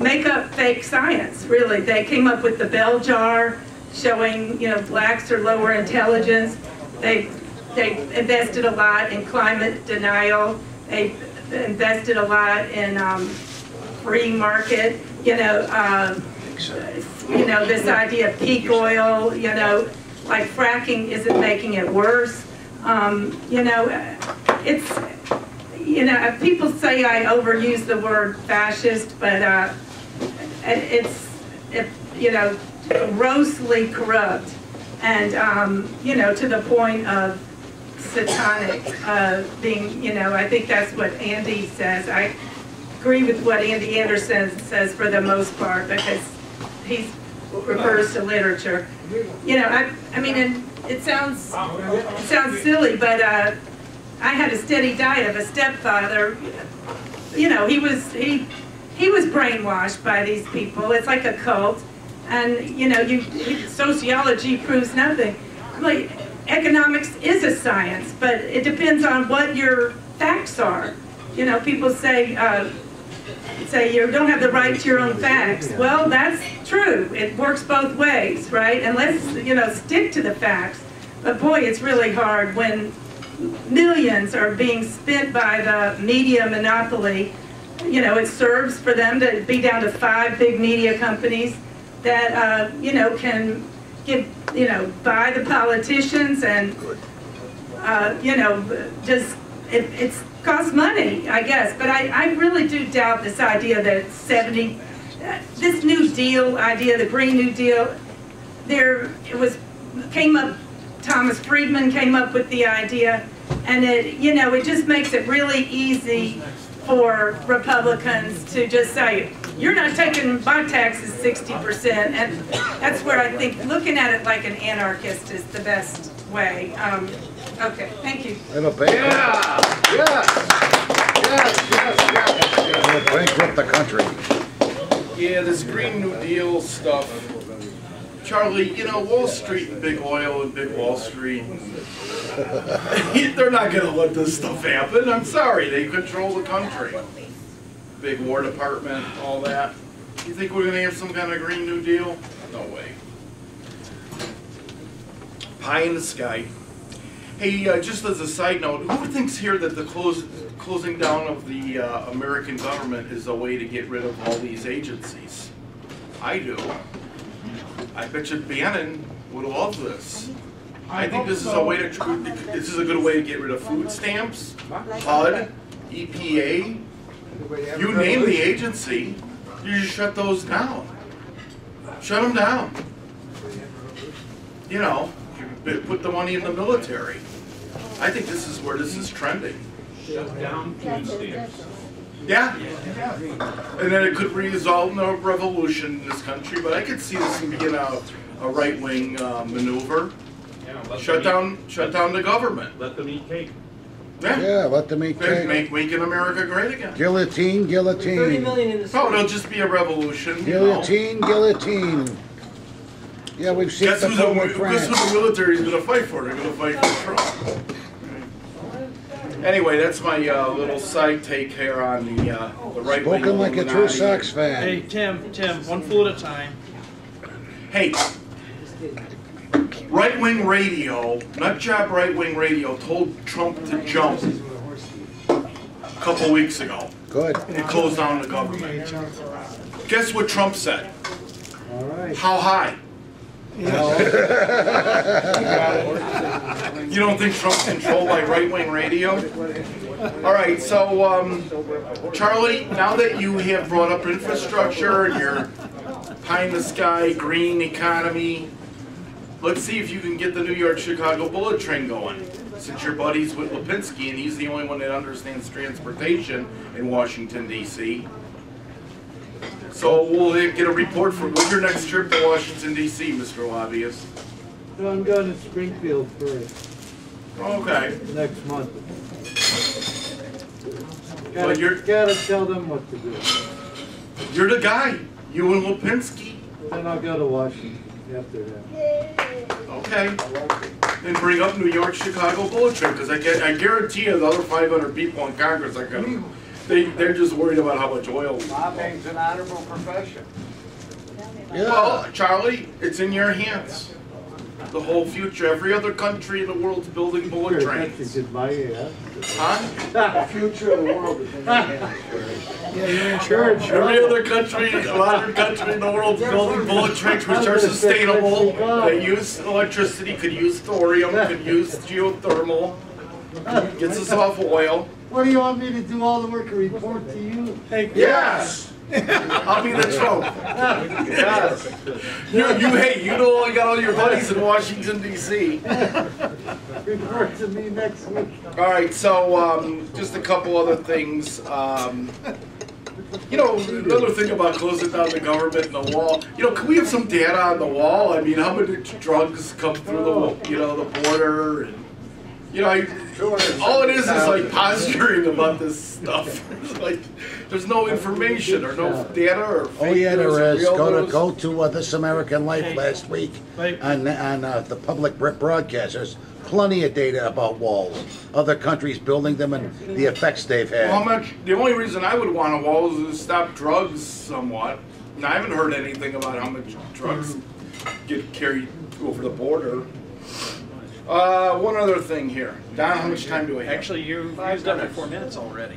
make up fake science, really. They came up with the bell jar showing, you know, blacks are lower intelligence. They, they invested a lot in climate denial. They invested a lot in um, free market, you know, um, you know, this idea of peak oil, you know, like fracking isn't making it worse. Um, you know, it's, you know, people say I overuse the word fascist, but uh, it's, it, you know, grossly corrupt and, um, you know, to the point of satanic uh, being, you know, I think that's what Andy says. I agree with what Andy Anderson says for the most part because he refers to literature. You know, I, I mean, and it sounds, it sounds silly, but uh, I had a steady diet of a stepfather. You know, he was, he, he was brainwashed by these people. It's like a cult. And, you know, you, sociology proves nothing. Like, economics is a science, but it depends on what your facts are. You know, people say, uh, say you don't have the right to your own facts. Well, that's true. It works both ways, right? And let's, you know, stick to the facts. But boy, it's really hard when millions are being spent by the media monopoly. You know, it serves for them to be down to five big media companies that, uh, you know, can give, you know, buy the politicians and, uh, you know, just, it, it's costs money, I guess. But I, I really do doubt this idea that 70, uh, this New Deal idea, the Green New Deal, there, it was, came up, Thomas Friedman came up with the idea, and it, you know, it just makes it really easy for Republicans to just say, you're not taking my taxes 60%, and that's where I think looking at it like an anarchist is the best way. Um, okay, thank you. It'll bankrupt, it'll bankrupt the country. Yeah, this Green New Deal stuff. Charlie, you know, Wall Street and Big Oil and Big Wall Street, they're not going to let this stuff happen. I'm sorry, they control the country. Big War Department, all that. You think we're going to have some kind of Green New Deal? No way. Pie in the sky. Hey, uh, just as a side note, who thinks here that the close, closing down of the uh, American government is a way to get rid of all these agencies? I do. I bet you Bannon would love this. I think this is a way to, this is a good way to get rid of food stamps, HUD, EPA. You name the agency, you just shut those down. Shut them down. You know, put the money in the military. I think this is where this is trending. Shut down food stamps. Yeah. And then it could result in a revolution in this country, but I could see this being a, a right-wing uh, maneuver. Shut down, shut down the government. Let them eat cake. Yeah. Yeah, let them eat Make, cake. make, making America great again. Guillotine, guillotine. Thirty million in the. Oh, it'll just be a revolution. you know. Guillotine, guillotine. Yeah, we've seen Guess the who's the, film with France. who the military is going to fight for? They're going to fight for Trump. Anyway, that's my uh, little side take here on the uh, the right wing. Spoken like a true Sox fan. Hey, Tim, Tim, one fool at a time. Hey, right wing radio, nut job right wing radio, told Trump to jump a couple weeks ago. Good. And close down the government. Guess what Trump said? All right. How high? You don't think Trump's controlled by right-wing radio? All right, so, um, Charlie, now that you have brought up infrastructure and your pie-in-the-sky green economy, let's see if you can get the New York-Chicago bullet train going. Since your buddy's with Lipinski and he's the only one that understands transportation in Washington DC. So we'll get a report for, when's your next trip to Washington DC, Mr. Lobbyist? I'm going to Springfield first, Okay. next month. Well, Gotta, you're- gotta tell them what to do. You're the guy, you and Lipinski. Then I'll go to Washington after that. Okay. And bring up New York, Chicago bullet train, because I get, I guarantee you the other five hundred people in Congress are gonna, they, they're just worried about how much oil. Lobbying's an honorable profession. Well, Charlie, It's in your hands. The whole future. Every other country in the world's building bullet trains. Huh? The future of the world is in your hands. Yeah, you're in charge. Every other country, modern country in the world building bullet trains which are sustainable. They use electricity, could use thorium, could use geothermal. Gets us off oil. What do you want me to do all the work and report to you? Yes! I'll be the Trump. Yes. You, you, hey, you know I got all your buddies in Washington D.C. Report to me next week. All right, so um, just a couple other things. Um, you know, another thing about closing down the government and the wall. You know, can we have some data on the wall? I mean, how many drugs come through the, you know, the border? And, you know, I, all it is is like posturing about this stuff. Like there's no information or no data or fake All you had to or is real go to, go to uh, This American Life last week on, on uh, the public broadcasters. plenty of data about walls, other countries building them and the effects they've had. Well, how much? The only reason I would want a wall is to stop drugs somewhat. And I haven't heard anything about how much drugs get carried over the border. Uh, one other thing here. Don, how much time do we have? Actually, you've used up your four minutes already.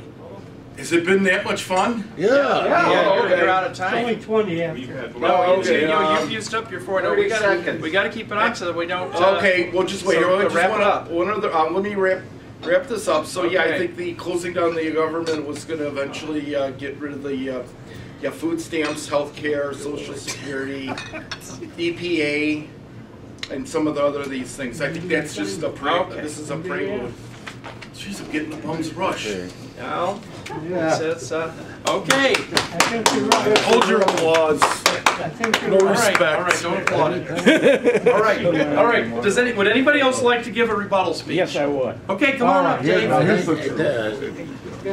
Has it been that much fun? Yeah. Yeah, Oh, you're, okay. you're out of time. Only twenty after. No, Oh, you- okay, you, um, you've used up your four. No, we 30 gotta, seconds. we gotta keep it on so that we don't. uh, Okay, well, just wait. so, I uh, just wrap it wanna- up. One other, um, let me wrap, wrap this up. So yeah, I think the closing down the government was gonna eventually, uh, get rid of the, uh, yeah, food stamps, healthcare, social security, EPA, and some of the other of these things. I think that's just a pre, Okay. this is a prelude. Jeez, I'm getting the bum's rush. No. Yeah. It's, it's, uh, okay. I think you're right. Hold your applause. I think you're No All right. respect. right, all right, don't applaud it. All right, all right. Does any, would anybody else like to give a rebuttal speech? Yes, I would. Okay, come on up, Dave. Uh,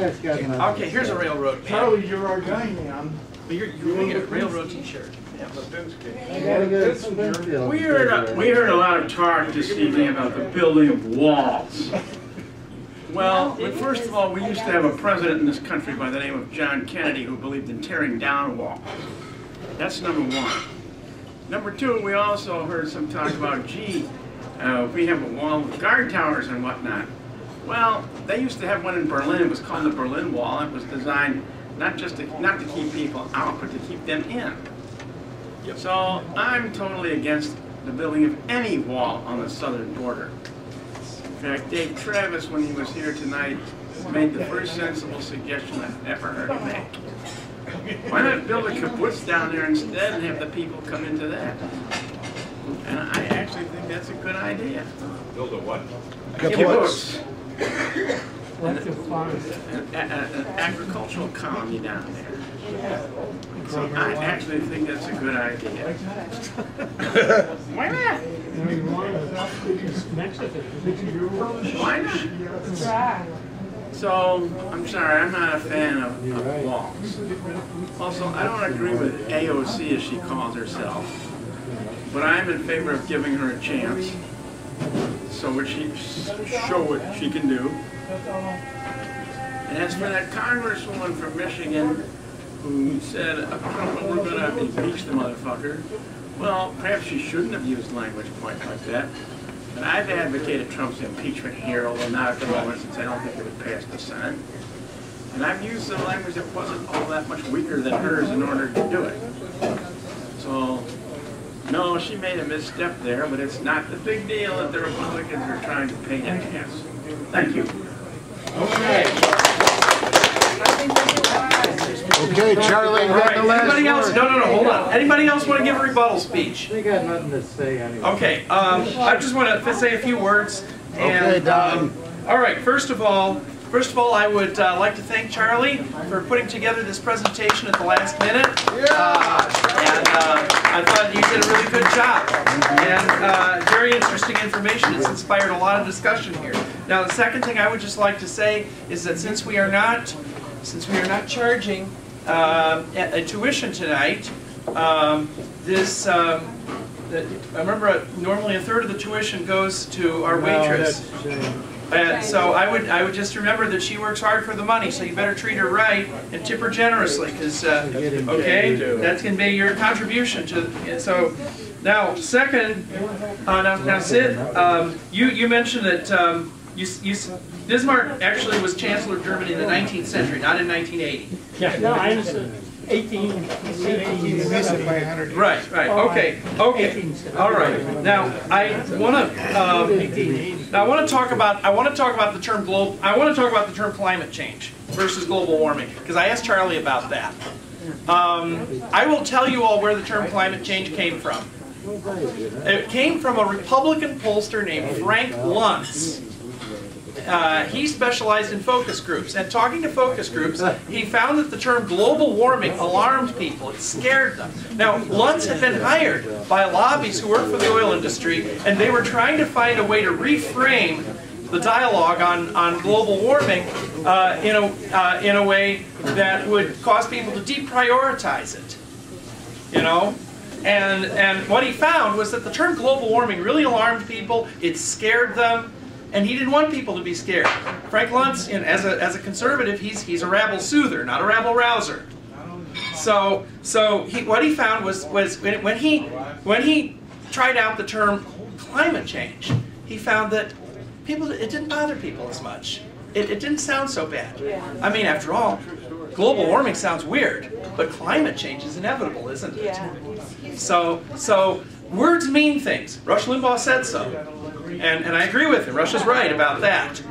Here's the uh, Guy's got enough. Okay, here's a railroad man. Charlie, you're our guy, man. You're, you're gonna get a railroad t-shirt. I gotta get Springfield. We heard, a- we heard a lot of talk this evening about the building of walls. Well, first of all, we used to have a president in this country by the name of John Kennedy who believed in tearing down walls. That's number one. Number two, we also heard some talk about, gee, uh, we have a wall with guard towers and whatnot. Well, they used to have one in Berlin. It was called the Berlin Wall. It was designed not just to, not to keep people out, but to keep them in. So I'm totally against the building of any wall on the southern border. In fact, Dave Travis, when he was here tonight, made the first sensible suggestion I've ever heard him make. Why not build a kibbutz down there instead and have the people come into that? And I actually think that's a good idea. Build a what? Kibbutz. Like the farm. An, a- a- an agricultural colony down there. So I actually think that's a good idea. Why not? And you want to Mexican. Why not? So, I'm sorry, I'm not a fan of, of walls. Also, I don't agree with AOC as she calls herself, but I'm in favor of giving her a chance. So she, show what she can do. And as for that congresswoman from Michigan who said, "Uh, we're gonna impeach the motherfucker, well, perhaps she shouldn't have used language quite like that. But I've advocated Trump's impeachment here, although not at the moment, since I don't think it would pass the Senate. And I've used some language that wasn't all that much weaker than hers in order to do it. So, no, she made a misstep there, but it's not the big deal that the Republicans are trying to paint it as. Thank you. Okay, Okay, Charlie, you All got right, the last anybody else? word. No, no, no, hold on. Anybody else want to give a rebuttal speech? They got nothing to say anyway. Okay, um, I just want to say a few words. And, Okay, Don. um, all right, first of all, first of all, I would uh, like to thank Charlie for putting together this presentation at the last minute. Uh, and uh, I thought you did a really good job. And uh, very interesting information. It's inspired a lot of discussion here. Now, the second thing I would just like to say is that since we are not, since we are not charging um, a, tuition tonight, um, this. Um, I remember uh, normally a third of the tuition goes to our waitress. that's a shame. And so I would, I would just remember that she works hard for the money, so you better treat her right and tip her generously, because, uh, okay, that's gonna be your contribution to, and so, Now, second, uh, now, now Sid, um, you, you mentioned that um, you, you, s- Bismarck actually was Chancellor of Germany in the 19th century, not in 1980. Yeah, no, I understand. Eighteen, eighteen. Right, right, okay, okay, all right. Now, I want to, um, now I want to talk about, I want to talk about the term global, I want to talk about the term climate change versus global warming, because I asked Charlie about that. Um, I will tell you all where the term climate change came from. It came from a Republican pollster named Frank Luntz. Uh, he specialized in focus groups, and talking to focus groups, he found that the term global warming alarmed people. It scared them. Now, Luntz had been hired by lobbies who work for the oil industry, and they were trying to find a way to reframe the dialogue on, on global warming uh, in, a, uh, in a way that would cause people to deprioritize it. You know? And, and what he found was that the term global warming really alarmed people, it scared them, and he didn't want people to be scared. Frank Luntz, in, as, a, as a conservative, he's, he's a rabble soother, not a rabble rouser. So, so he, what he found was, was when, when, he, when he tried out the term climate change, he found that people, it didn't bother people as much. It, it didn't sound so bad. I mean, after all, global warming sounds weird, but climate change is inevitable, isn't it? So, so words mean things. Rush Limbaugh said so, and and I agree with him. Rush is right about that.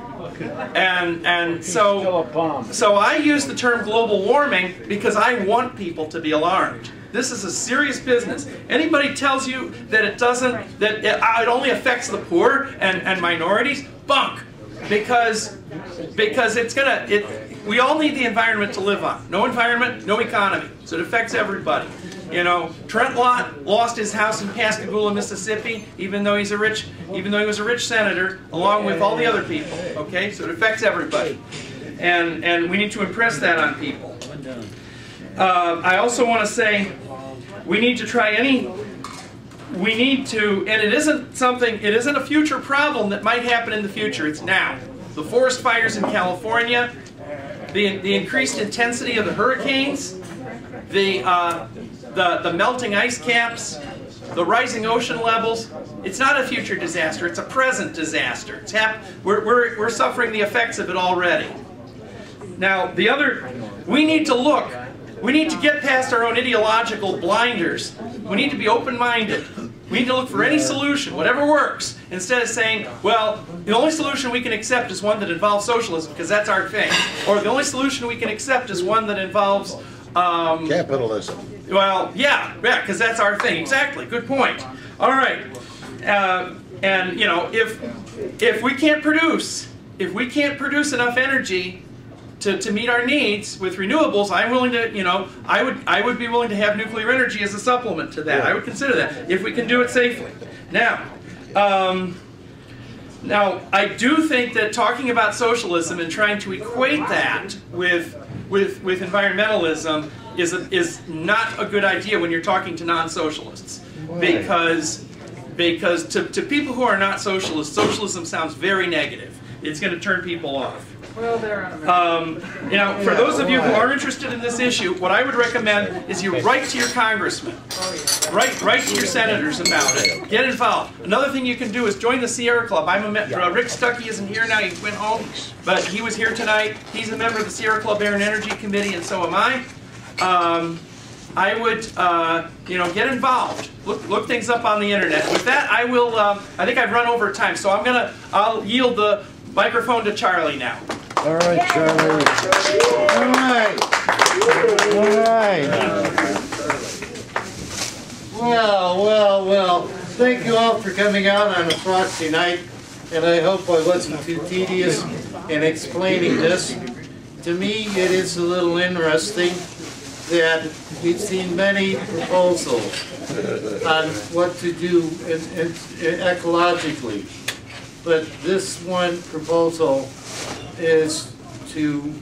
And and so so I use the term global warming because I want people to be alarmed. This is a serious business. Anybody tells you that it doesn't, that it, uh, it only affects the poor and, and minorities, bunk. Because because it's gonna it we all need the environment to live on. No environment, no economy. So it affects everybody. You know, Trent Lott lost his house in Pascagoula, Mississippi, even though he's a rich, even though he was a rich senator, along with all the other people. Okay, so it affects everybody, and and we need to impress that on people. Uh, I also want to say, we need to try any. We need to, and it isn't something. It isn't a future problem that might happen in the future. It's now. The forest fires in California, the the increased intensity of the hurricanes, the uh, the, the melting ice caps, the rising ocean levels. It's not a future disaster, it's a present disaster. It's hap we're, we're, we're suffering the effects of it already. Now, the other, we need to look, we need to get past our own ideological blinders. We need to be open-minded. We need to look for any solution, whatever works, instead of saying, well, the only solution we can accept is one that involves socialism, because that's our thing. Or the only solution we can accept is one that involves um, Capitalism. Well, yeah, yeah, because that's our thing. Exactly. Good point. All right. Uh, and you know, if if we can't produce, if we can't produce enough energy to, to meet our needs with renewables, I'm willing to, you know, I would I would be willing to have nuclear energy as a supplement to that. I would consider that if we can do it safely. Now. Um, now, I do think that talking about socialism and trying to equate that with with with environmentalism is a, is not a good idea when you're talking to non-socialists because because to, to people who are not socialists, socialism sounds very negative. It's going to turn people off. Well, they're Um, you know, for those of you who are interested in this issue, what I would recommend is you write to your congressman, write write to your senators about it. Get involved. Another thing you can do is join the Sierra Club. I'm a me- uh, Rick Stuckey isn't here now. He went home, but he was here tonight. He's a member of the Sierra Club Air and Energy Committee, and so am I. Um, I would, uh, you know, get involved. Look, look things up on the internet. With that, I will. Um, I think I've run over time, so I'm gonna. I'll yield the microphone to Charlie now. All right, Charlie. All right. All right. Well, well, well. Thank you all for coming out on a frosty night, and I hope I wasn't too tedious in explaining this. To me, it is a little interesting that we've seen many proposals on what to do in, in, ecologically. But this one proposal is to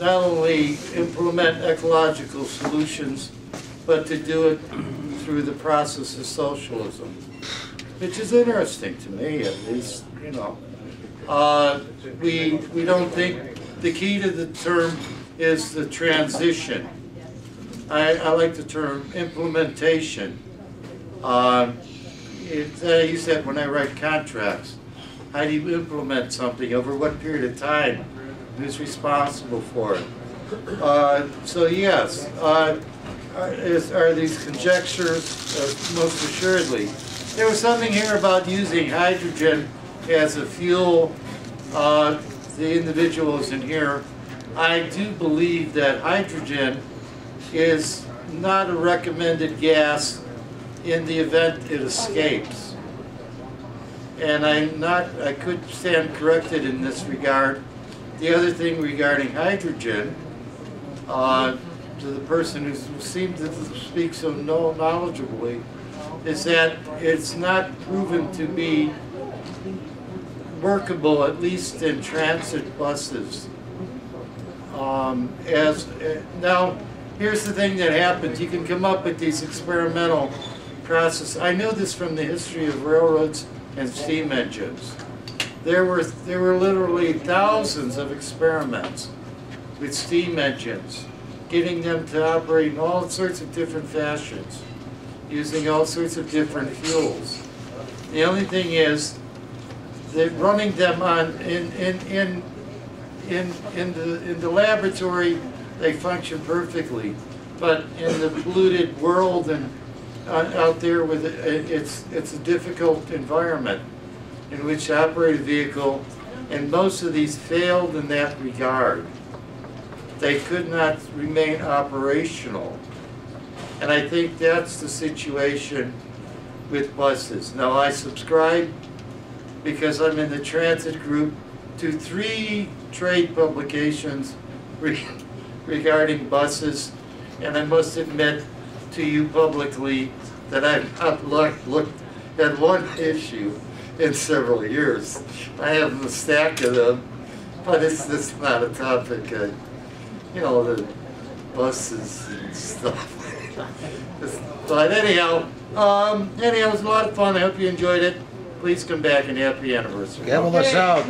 not only implement ecological solutions, but to do it through the process of socialism, which is interesting to me at least, you know. Uh, we, we don't think, the key to the term is the transition. I, I like the term implementation. Um, it, uh, you said when I write contracts, how do you implement something over what period of time? Who's responsible for it? Uh, so yes, uh, are, is, are these conjectures uh, most assuredly? There was something here about using hydrogen as a fuel. Uh, the individuals in here, I do believe that hydrogen is not a recommended gas in the event it escapes. And I'm not, I could stand corrected in this regard. The other thing regarding hydrogen, uh, to the person who seemed to speak so no knowledgeably, is that it's not proven to be workable, at least in transit buses. Um, as uh, now, here's the thing that happens: you can come up with these experimental process. I know this from the history of railroads and steam engines. There were there were literally thousands of experiments with steam engines, getting them to operate in all sorts of different fashions, using all sorts of different fuels. The only thing is that running them on in in in in in the in the laboratory they function perfectly, but in the polluted world and uh, out there with it, it's it's a difficult environment in which to operate a vehicle, and most of these failed in that regard. They could not remain operational, and I think that's the situation with buses. Now I subscribe because I'm in the transit group to three trade publications regarding buses, and I must admit to you publicly that I've not looked, looked at one issue in several years. I have a stack of them, but it's just not a topic. I, you know, the buses and stuff. but anyhow, um, anyhow, it was a lot of fun. I hope you enjoyed it. Please come back and happy anniversary. Gavel us out.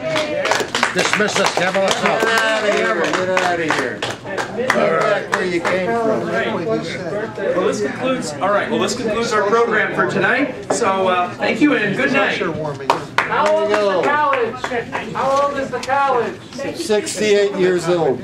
Dismiss us, gavel us out. Get out. out of here, get out of here. Get back where you came from. Well, this concludes, all right, well, this concludes our program for tonight. So, uh, thank you and good night. How old is the college? How old is the college? 68 years old.